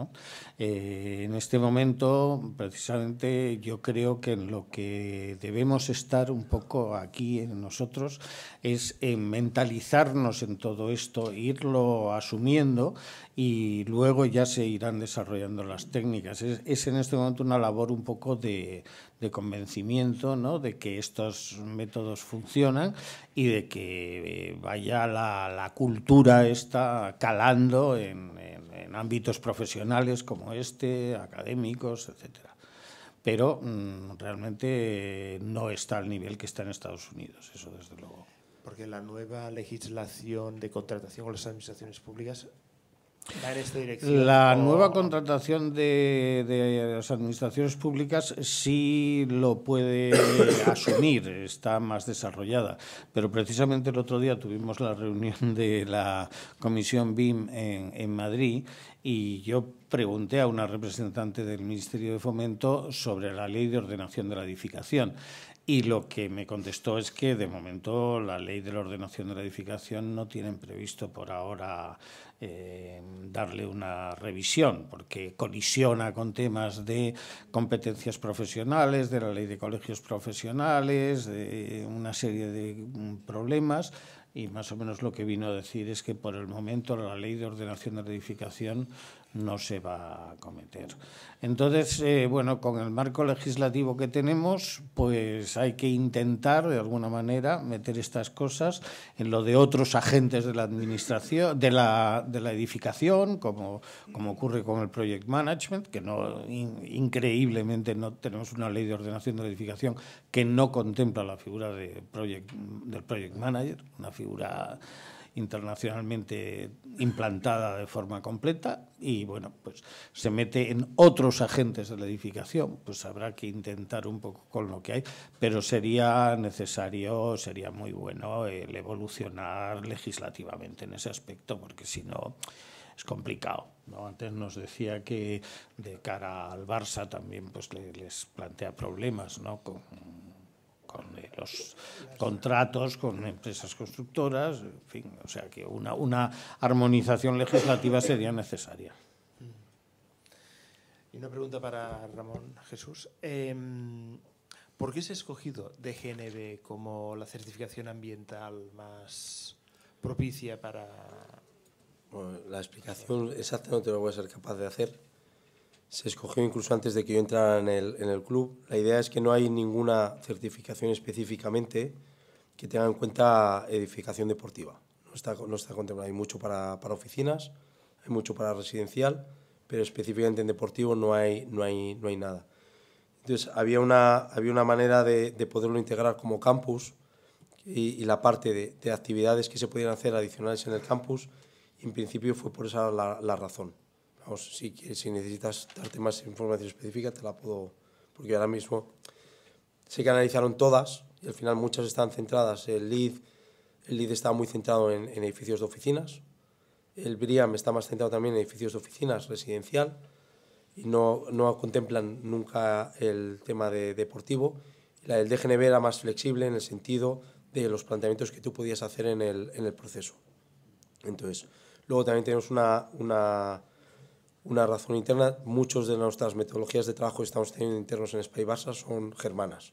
Eh, en este momento, precisamente, yo creo que en lo que debemos estar un poco aquí en nosotros es en mentalizarnos en todo esto, irlo asumiendo y luego ya se irán desarrollando las técnicas. Es en este momento una labor un poco de, de convencimiento ¿no? de que estos métodos funcionan y de que eh, vaya la, la cultura está calando en, en, ámbitos profesionales como este, académicos, etcétera. Pero mmm, realmente no está al nivel que está en Estados Unidos, eso desde luego. Porque la nueva legislación de contratación con las administraciones públicas Esta dirección, la o... nueva contratación de, de, las administraciones públicas sí lo puede asumir, está más desarrollada. Pero precisamente el otro día tuvimos la reunión de la Comisión BIM en, en Madrid y yo pregunté a una representante del Ministerio de Fomento sobre la ley de ordenación de la edificación. Y lo que me contestó es que de momento la ley de la ordenación de la edificación no tienen previsto por ahora eh, darle una revisión, porque colisiona con temas de competencias profesionales, de la ley de colegios profesionales, de una serie de problemas. Y más o menos lo que vino a decir es que por el momento la ley de ordenación de edificación no se va a cometer. Entonces, eh, bueno, con el marco legislativo que tenemos, pues hay que intentar, de alguna manera, meter estas cosas en lo de otros agentes de la administración, de la, de la edificación, como, como ocurre con el Project Management, que no, in, increíblemente no tenemos una ley de ordenación de la edificación que no contempla la figura de project, del Project Manager, una figura internacionalmente implantada de forma completa y bueno, pues se mete en otros agentes de la edificación, pues habrá que intentar un poco con lo que hay, pero sería necesario, sería muy bueno el evolucionar legislativamente en ese aspecto, porque si no es complicado. ¿no? Antes nos decía que de cara al Barça también pues le, les plantea problemas ¿no? con con los contratos con empresas constructoras, en fin, o sea que una, una armonización legislativa sería necesaria. Y una pregunta para Ramón Jesús. Eh, ¿Por qué se ha escogido DGNB como la certificación ambiental más propicia para...? Bueno, la explicación exacta no te lo voy a ser capaz de hacer se escogió incluso antes de que yo entrara en el, en el club. La idea es que no hay ninguna certificación específicamente que tenga en cuenta edificación deportiva. No está, no está contemplado. Hay mucho para, para oficinas, hay mucho para residencial, pero específicamente en deportivo no hay, no hay, no hay nada. Entonces, había una, había una manera de, de poderlo integrar como campus y, la parte de, de actividades que se podían hacer adicionales en el campus en principio fue por esa la razón. Vamos, si, si necesitas darte más información específica, te la puedo... Porque ahora mismo sé que analizaron todas y al final muchas están centradas. El lead, el lead está muy centrado en, en edificios de oficinas. El BRIAM está más centrado también en edificios de oficinas residencial y no, no contemplan nunca el tema de deportivo. La del DGNB era más flexible en el sentido de los planteamientos que tú podías hacer en el, en el proceso. Entonces, luego también tenemos una, una, una razón interna. Muchos de nuestras metodologías de trabajo que estamos teniendo internos en Spy Barça son germanas,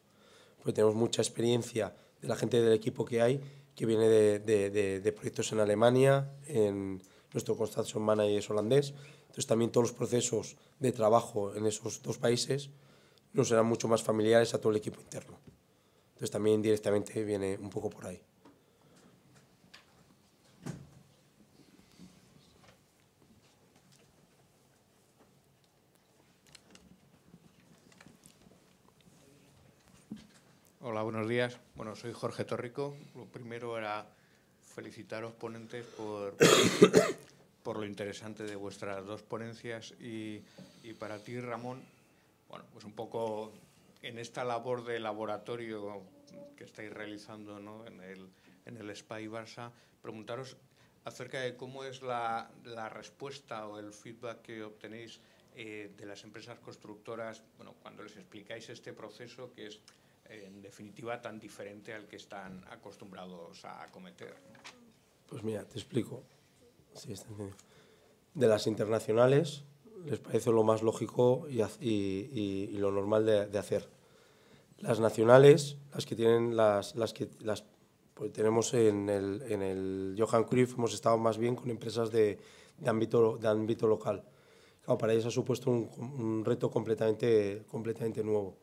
porque tenemos mucha experiencia de la gente del equipo que hay, que viene de, proyectos en Alemania, en nuestro construction manager es holandés, entonces también todos los procesos de trabajo en esos dos países nos serán mucho más familiares a todo el equipo interno. Entonces también directamente viene un poco por ahí. Hola, buenos días. Bueno, soy Jorge Torrico. Lo primero era felicitaros ponentes por, por lo interesante de vuestras dos ponencias y, y para ti, Ramón, bueno, pues un poco en esta labor de laboratorio que estáis realizando ¿no? en, el, en el SPY Barça, preguntaros acerca de cómo es la, la respuesta o el feedback que obtenéis eh, de las empresas constructoras bueno, cuando les explicáis este proceso que es en definitiva tan diferente al que están acostumbrados a cometer. Pues mira, te explico. De las internacionales les parece lo más lógico y, lo normal de, hacer. Las nacionales, las que tienen las, las que las pues tenemos en el, en el Johan Cruyff, hemos estado más bien con empresas de, ámbito, de ámbito local. Claro, para ellos ha supuesto un, un reto completamente, completamente nuevo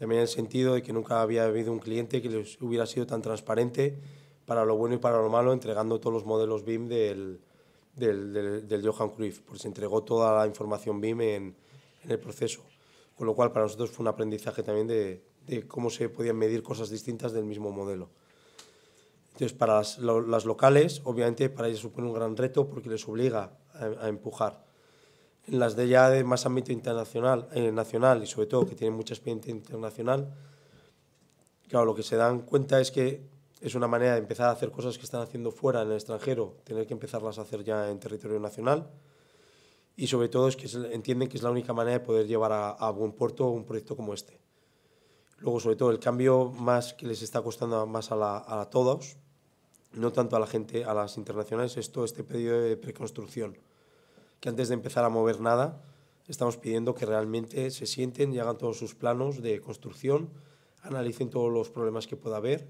también en el sentido de que nunca había habido un cliente que les hubiera sido tan transparente para lo bueno y para lo malo, entregando todos los modelos BIM del, del, del, del Johan Cruyff, porque se entregó toda la información BIM en, en, el proceso. Con lo cual, para nosotros fue un aprendizaje también de, de cómo se podían medir cosas distintas del mismo modelo. Entonces, para las, las locales, obviamente, para ellas supone un gran reto porque les obliga a, empujar las de ya de más ámbito internacional, eh, nacional y sobre todo que tienen mucha experiencia internacional, claro, lo que se dan cuenta es que es una manera de empezar a hacer cosas que están haciendo fuera en el extranjero, tener que empezarlas a hacer ya en territorio nacional y sobre todo es que entienden que es la única manera de poder llevar a, a buen puerto un proyecto como este. Luego, sobre todo, el cambio más que les está costando más a, la, a todos, no tanto a la gente, a las internacionales, es todo este periodo de preconstrucción que antes de empezar a mover nada, estamos pidiendo que realmente se sienten y hagan todos sus planos de construcción, analicen todos los problemas que pueda haber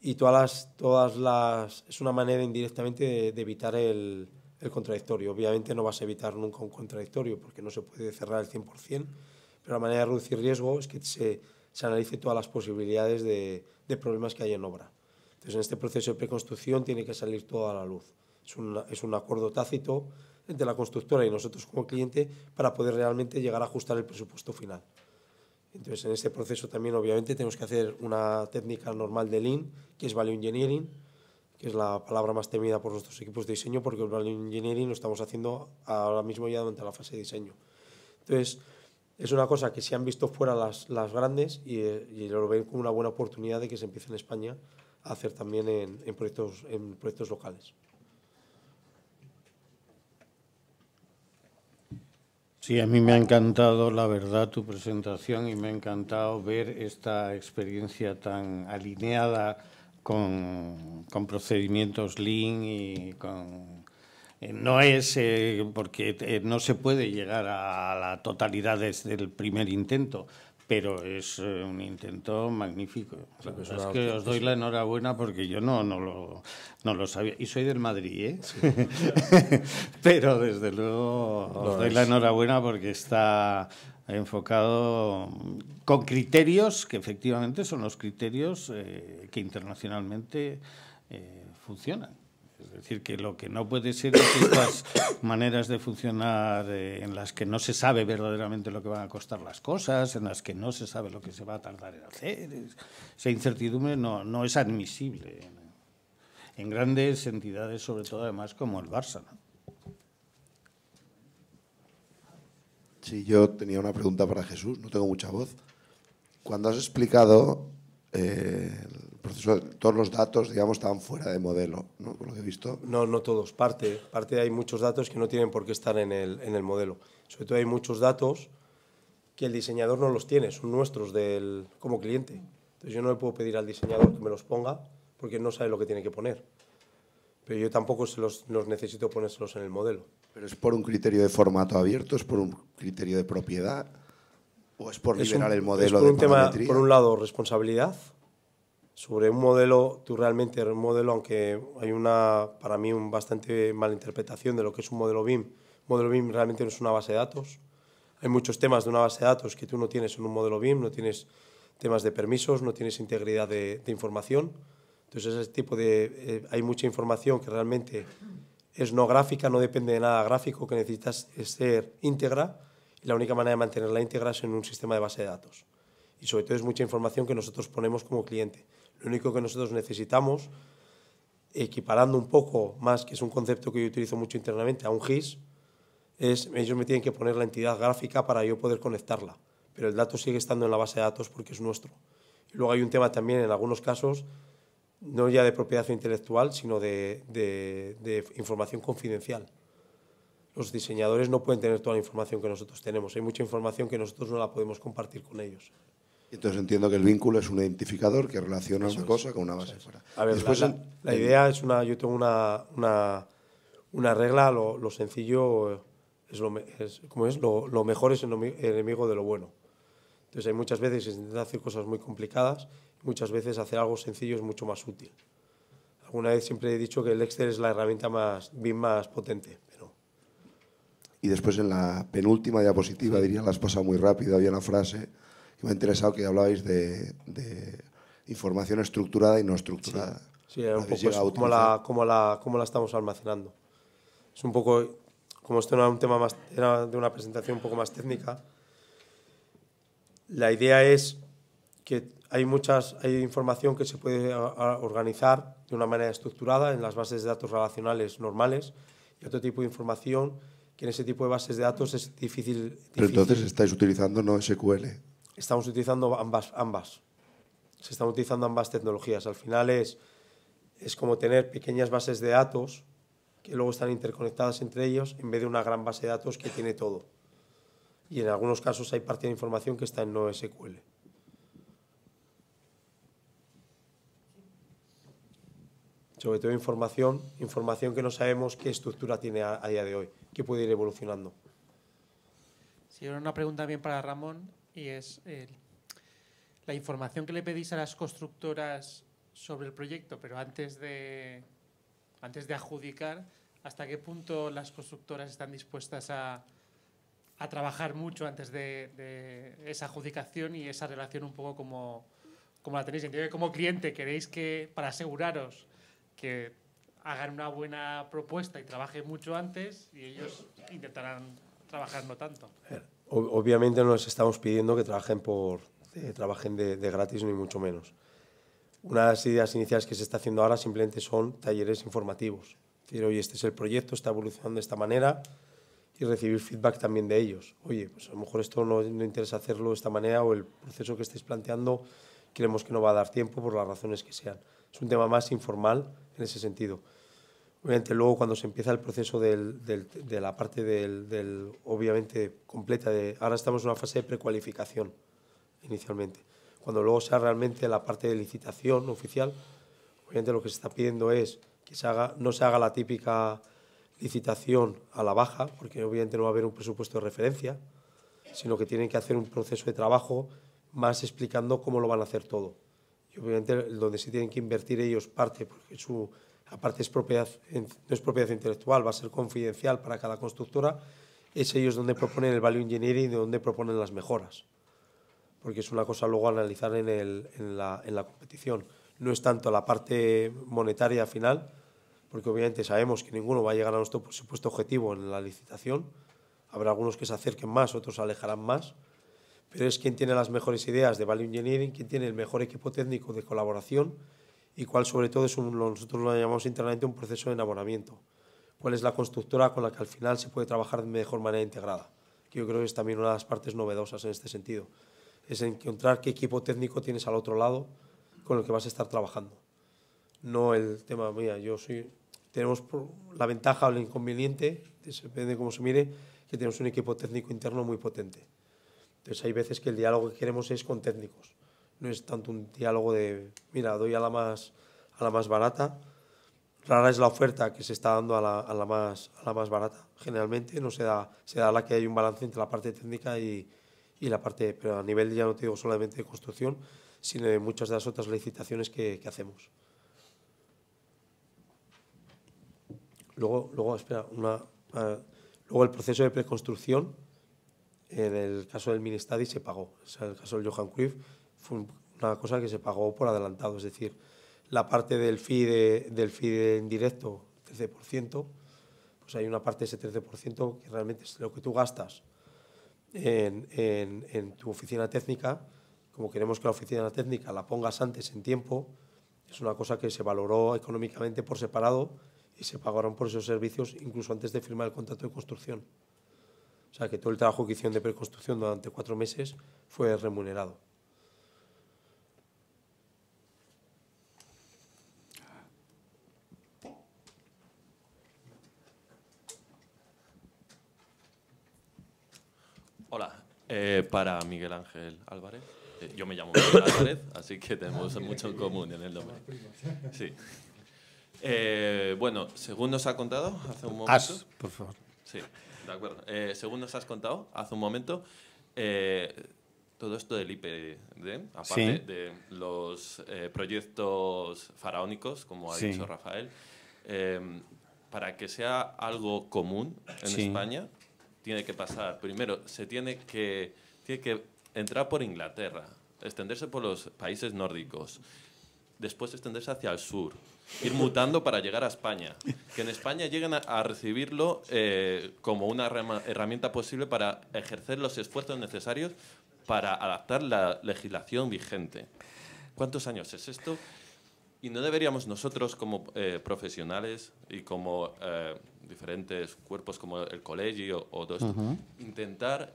y todas las, todas las es una manera indirectamente de, de evitar el, el, contradictorio. Obviamente no vas a evitar nunca un contradictorio porque no se puede cerrar el 100%, pero la manera de reducir riesgo es que se, se analice todas las posibilidades de, de problemas que hay en obra. Entonces, en este proceso de preconstrucción tiene que salir toda la luz. Es un, es un acuerdo tácito entre la constructora y nosotros como cliente para poder realmente llegar a ajustar el presupuesto final. Entonces, en este proceso también, obviamente, tenemos que hacer una técnica normal de Lean, que es Value Engineering, que es la palabra más temida por nuestros equipos de diseño, porque el Value Engineering lo estamos haciendo ahora mismo ya durante la fase de diseño. Entonces, es una cosa que se han visto fuera las, las grandes y, y, lo ven como una buena oportunidad de que se empiece en España a hacer también en, en proyectos, en proyectos locales. Sí, a mí me ha encantado, la verdad, tu presentación y me ha encantado ver esta experiencia tan alineada con, con procedimientos Lean y con... Eh, no es eh, porque eh, no se puede llegar a la totalidad desde el primer intento, pero es eh, un intento magnífico. Sí, pues es que os doy la enhorabuena porque yo no, no, lo, no lo sabía. Y soy del Madrid, ¿eh? Sí. pero desde luego os doy es. la enhorabuena porque está enfocado con criterios que efectivamente son los criterios eh, que internacionalmente eh, funcionan. Es decir, que lo que no puede ser es estas maneras de funcionar eh, en las que no se sabe verdaderamente lo que van a costar las cosas, en las que no se sabe lo que se va a tardar en hacer. Esa incertidumbre no, no es admisible. en grandes entidades, sobre todo además como el Barça. Sí, yo tenía una pregunta para Jesús, no tengo mucha voz. Cuando has explicado eh, proceso, todos los datos, digamos, estaban fuera de modelo, ¿no? Por lo que he visto. No, no todos, parte. Parte hay muchos datos que no tienen por qué estar en el, en el modelo. Sobre todo hay muchos datos que el diseñador no los tiene, son nuestros del, como cliente. Entonces yo no le puedo pedir al diseñador que me los ponga porque no sabe lo que tiene que poner. Pero yo tampoco se los, los necesito ponérselos en el modelo. ¿Pero es por un criterio de formato abierto, es por un criterio de propiedad o es por Es liberar un- el modelo es por de un tema, por un lado, responsabilidad. Sobre un modelo, tú realmente, un modelo, aunque hay una, para mí, un bastante mala interpretación de lo que es un modelo BIM. Modelo BIM realmente no es una base de datos. Hay muchos temas de una base de datos que tú no tienes en un modelo BIM, no tienes temas de permisos, no tienes integridad de, información. Entonces, ese tipo de. eh, hay mucha información que realmente es no gráfica, no depende de nada gráfico, que necesitas es ser íntegra y la única manera de mantenerla íntegra es en un sistema de base de datos. Y sobre todo es mucha información que nosotros ponemos como cliente. Lo único que nosotros necesitamos, equiparando un poco más, que es un concepto que yo utilizo mucho internamente, a un GIS, es ellos me tienen que poner la entidad gráfica para yo poder conectarla. Pero el dato sigue estando en la base de datos porque es nuestro. Y luego hay un tema también, en algunos casos, no ya de propiedad intelectual, sino de, de- de información confidencial. Los diseñadores no pueden tener toda la información que nosotros tenemos. Hay mucha información que nosotros no la podemos compartir con ellos. Entonces entiendo que el vínculo es un identificador que relaciona una cosa con una base fuera. A ver, Después la, la- idea es una, yo tengo una, una, una regla, lo, lo sencillo es lo, es, como es, lo, lo mejor es enomi- enemigo de lo bueno. Entonces hay muchas veces que se intenta hacer cosas muy complicadas, y muchas veces hacer algo sencillo es mucho más útil. Alguna vez siempre he dicho que el Excel es la herramienta más, BIM más potente, pero Y después en la penúltima diapositiva, diría, la has pasado muy rápido, había una frase que me ha interesado que hablabais de, de información estructurada y no estructurada. Sí, era un ¿Habéis poco eso, cómo la, cómo, la, cómo la estamos almacenando. Es un poco, como esto era un tema más, era de una presentación un poco más técnica, la idea es que hay muchas, hay información que se puede organizar de una manera estructurada en las bases de datos relacionales normales y otro tipo de información que en ese tipo de bases de datos es difícil. Pero difícil. entonces estáis utilizando no SQL. Estamos utilizando ambas, ambas. Se están utilizando ambas tecnologías. Al final es, es como tener pequeñas bases de datos que luego están interconectadas entre ellos en vez de una gran base de datos que tiene todo. Y en algunos casos hay parte de información que está en NoSQL. Sobre todo información, información que no sabemos qué estructura tiene a, día de hoy, que puede ir evolucionando. Sí, una pregunta bien para Ramón y es la información que le pedís a las constructoras sobre el proyecto, pero antes de antes de adjudicar, ¿hasta qué punto las constructoras están dispuestas a, a trabajar mucho antes de, esa adjudicación y esa relación un poco como, como la tenéis? Entiendo que como cliente queréis que, para aseguraros que hagan una buena propuesta y trabajen mucho antes y ellos intentarán trabajar no tanto. Obviamente no les estamos pidiendo que trabajen por eh, trabajen de, gratis ni mucho menos. Una de las ideas iniciales que se está haciendo ahora simplemente son talleres informativos. Es decir, oye, este es el proyecto, está evolucionando de esta manera y recibir feedback también de ellos. Oye, pues a lo mejor esto no, no interesa hacerlo de esta manera o el proceso que estáis planteando creemos que no va a dar tiempo por las razones que sean. Es un tema más informal en ese sentido. Obviamente luego cuando se empieza el proceso del- del- de la parte del, del, obviamente completa de ahora estamos en una fase de precualificación inicialmente. Cuando luego sea realmente la parte de licitación oficial, obviamente lo que se está pidiendo es que se haga, no se haga la típica licitación a la baja, porque obviamente no va a haber un presupuesto de referencia, sino que tienen que hacer un proceso de trabajo más explicando cómo lo van a hacer todo. Y obviamente donde se tienen que invertir ellos parte, porque su aparte es propiedad, no es propiedad intelectual, va a ser confidencial para cada constructora, es ellos donde proponen el value engineering y donde proponen las mejoras. Porque es una cosa luego analizar en la, en la competición. No es tanto la parte monetaria final, porque obviamente sabemos que ninguno va a llegar a nuestro presupuesto objetivo en la licitación. Habrá algunos que se acerquen más, otros se alejarán más pero es quien tiene las mejores ideas de value engineering, quien tiene el mejor equipo técnico de colaboración y cuál sobre todo es un, nosotros lo llamamos internamente un proceso de enamoramiento. Cuál es la constructora con la que al final se puede trabajar de mejor manera integrada. Que yo creo que es también una de las partes novedosas en este sentido. Es encontrar qué equipo técnico tienes al otro lado con el que vas a estar trabajando. No el tema, mira, yo soy, tenemos la ventaja o el inconveniente, depende de cómo se mire, que tenemos un equipo técnico interno muy potente. Entonces hay veces que el diálogo que queremos es con técnicos no es tanto un diálogo de, mira, doy a la más, a la más barata. Rara es la oferta que se está dando a la, a la, más, a la más barata. Generalmente no se da, se da la que hay un balance entre la parte técnica y, y la parte, pero a nivel ya no te digo solamente de construcción, sino de muchas de las otras licitaciones que, que hacemos. Luego, luego espera, una, luego el proceso de preconstrucción, en el caso del Ministadi se pagó. O sea, en el caso del Johan Cruyff fue una cosa que se pagó por adelantado, es decir, la parte del fee, del fee en directo, 13%, pues hay una parte de ese 13% que realmente es lo que tú gastas en, en, en, tu oficina técnica, como queremos que la oficina técnica la pongas antes en tiempo, es una cosa que se valoró económicamente por separado y se pagaron por esos servicios incluso antes de firmar el contrato de construcción. O sea que todo el trabajo que hicieron de preconstrucción durante cuatro meses fue remunerado. Hola, eh, para Miguel Ángel Álvarez. Eh, yo me llamo Miguel Álvarez, así que tenemos mucho en común en el nombre. Sí. Eh, bueno, según nos ha contado hace un momento. As, por favor. Sí, de acuerdo. Eh, según nos has contado hace un momento, todo esto del IPD, aparte Sí. de los eh, proyectos faraónicos, como ha Sí. dicho Rafael, eh, para que sea algo común en Sí. España, tiene que pasar, primero, se tiene que, tiene que entrar por Inglaterra, extenderse por los países nórdicos, después extenderse hacia el sur, ir mutando para llegar a España. Que en España lleguen a, recibirlo eh, como una herramienta posible para ejercer los esfuerzos necesarios para adaptar la legislación vigente. ¿Cuántos años es esto? Y no deberíamos nosotros como eh, profesionales y como eh, diferentes cuerpos como el colegio o todo esto, intentar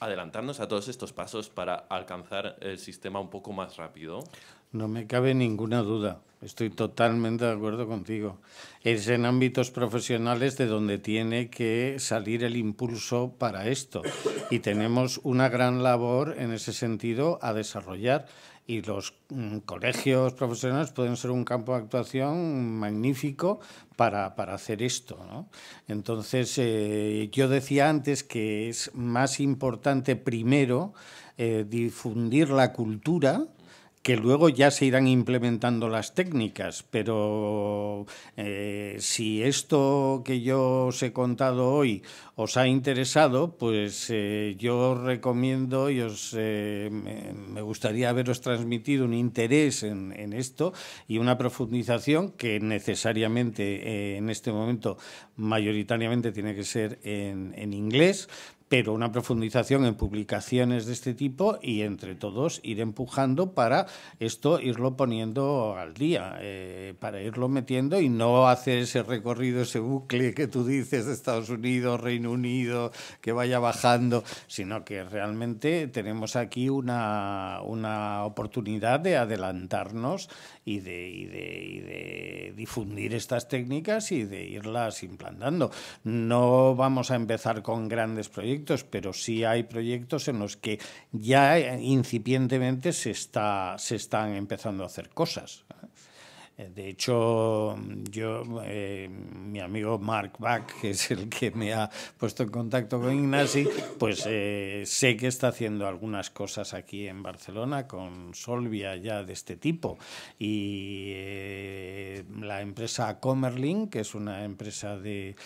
adelantarnos a todos estos pasos para alcanzar el sistema un poco más rápido. No me cabe ninguna duda. Estoy totalmente de acuerdo contigo. Es en ámbitos profesionales de donde tiene que salir el impulso para esto. Y tenemos una gran labor en ese sentido a desarrollar. Y los mm, colegios profesionales pueden ser un campo de actuación magnífico para, para hacer esto. ¿no? Entonces, eh, yo decía antes que es más importante primero eh, difundir la cultura que luego ya se irán implementando las técnicas, pero eh, si esto que yo os he contado hoy os ha interesado, pues eh, yo os recomiendo y os, eh, me, gustaría haberos transmitido un interés en, en esto y una profundización que necesariamente en este momento mayoritariamente tiene que ser en, en inglés, pero una profundización en publicaciones de este tipo y entre todos ir empujando para esto irlo poniendo al día, eh, para irlo metiendo y no hacer ese recorrido, ese bucle que tú dices de Estados Unidos, Reino Unido, que vaya bajando, sino que realmente tenemos aquí una, una oportunidad de adelantarnos y de, y, de, y de difundir estas técnicas y de irlas implantando. No vamos a empezar con grandes proyectos, pero sí hay proyectos en los que ya incipientemente se, está, se están empezando a hacer cosas. Eh, De hecho, yo, eh, mi amigo Mark Bach, que es el que me ha puesto en contacto con Ignasi, pues eh, sé que está haciendo algunas cosas aquí en Barcelona con Solvia ya de este tipo. Y la empresa Comerlin, que es una empresa de,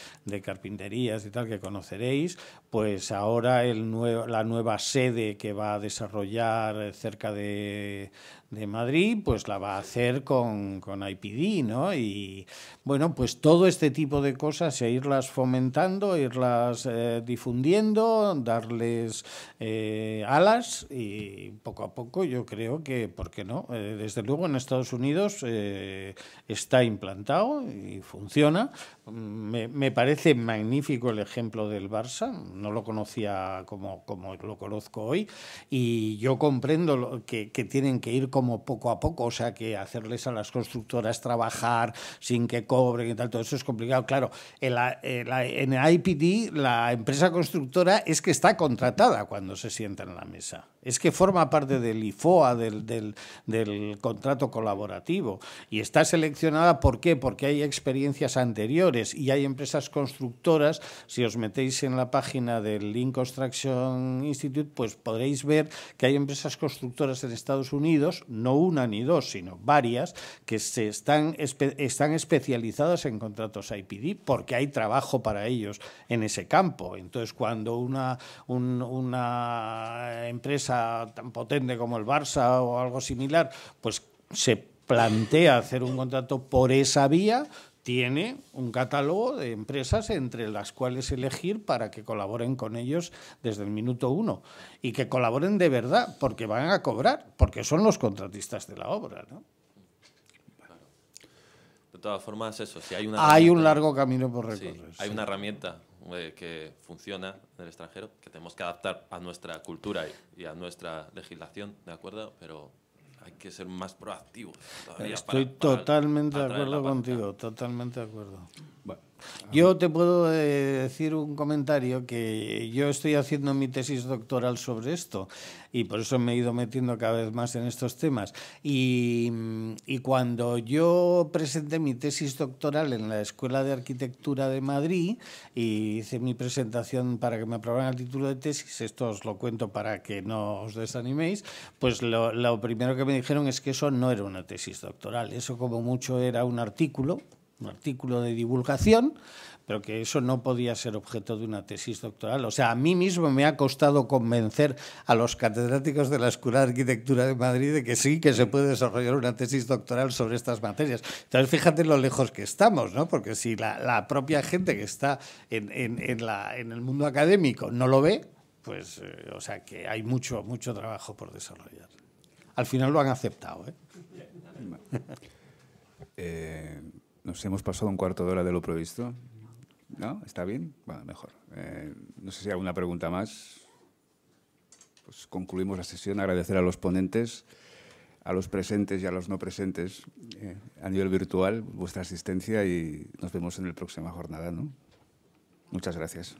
carpinterías y tal que conoceréis, pues ahora el la nueva sede que va a desarrollar cerca de, de Madrid, pues la va a hacer con, con IPD, ¿no? Y bueno, pues todo este tipo de cosas, e irlas fomentando, irlas eh, difundiendo, darles eh, alas y poco a poco yo creo que, ¿por qué no? Eh, desde luego en Estados Unidos está implantado y funciona. Me, me, parece magnífico el ejemplo del Barça, no lo conocía como, como lo conozco hoy y yo comprendo que, que tienen que ir como poco a poco, o sea que hacerles a las constructoras trabajar sin que cobren y tal, todo eso es complicado. Claro, en, la, en el IPD la empresa constructora es que está contratada cuando se sienta en la mesa es que forma parte del IFOA, del, del, contrato colaborativo, y está seleccionada, ¿por qué? Porque hay experiencias anteriores y hay empresas constructoras, si os metéis en la página del Link Construction Institute, pues podréis ver que hay empresas constructoras en Estados Unidos, no una ni dos, sino varias, que se están, están especializadas en contratos IPD, porque hay trabajo para ellos en ese campo. Entonces, cuando una, una empresa tan potente como el Barça o algo similar, pues se plantea hacer un contrato por esa vía, tiene un catálogo de empresas entre las cuales elegir para que colaboren con ellos desde el minuto uno y que colaboren de verdad, porque van a cobrar, porque son los contratistas de la obra. ¿no? De todas formas, eso, si hay una... Hay un largo camino por recorrer. hay una herramienta eh, que funciona en el extranjero, que tenemos que adaptar a nuestra cultura y, a nuestra legislación, ¿de acuerdo? Pero hay que ser más proactivos. Estoy totalmente de acuerdo contigo, totalmente de acuerdo. Yo te puedo eh, decir un comentario que yo estoy haciendo mi tesis doctoral sobre esto y por eso me he ido metiendo cada vez más en estos temas. Y, y cuando yo presenté mi tesis doctoral en la Escuela de Arquitectura de Madrid y hice mi presentación para que me aprobaran el título de tesis, esto os lo cuento para que no os desaniméis, pues lo, lo primero que me dijeron es que eso no era una tesis doctoral, eso como mucho era un artículo un artículo de divulgación, pero que eso no podía ser objeto de una tesis doctoral. O sea, a mí mismo me ha costado convencer a los catedráticos de la Escuela de Arquitectura de Madrid de que sí, que se puede desarrollar una tesis doctoral sobre estas materias. Entonces, fíjate lo lejos que estamos, ¿no? Porque si la, propia gente que está en, el mundo académico no lo ve, pues, eh, o sea, que hay mucho, mucho trabajo por desarrollar. Al final lo han aceptado, ¿eh? eh nos hemos pasado un cuarto de hora de lo previsto. ¿No? ¿Está bien? Bueno, mejor. Eh, no sé si hay alguna pregunta más. Pues concluimos la sesión. Agradecer a los ponentes, a los presentes y a los no presentes eh, a nivel virtual vuestra asistencia y nos vemos en la próxima jornada. ¿no? Muchas gracias.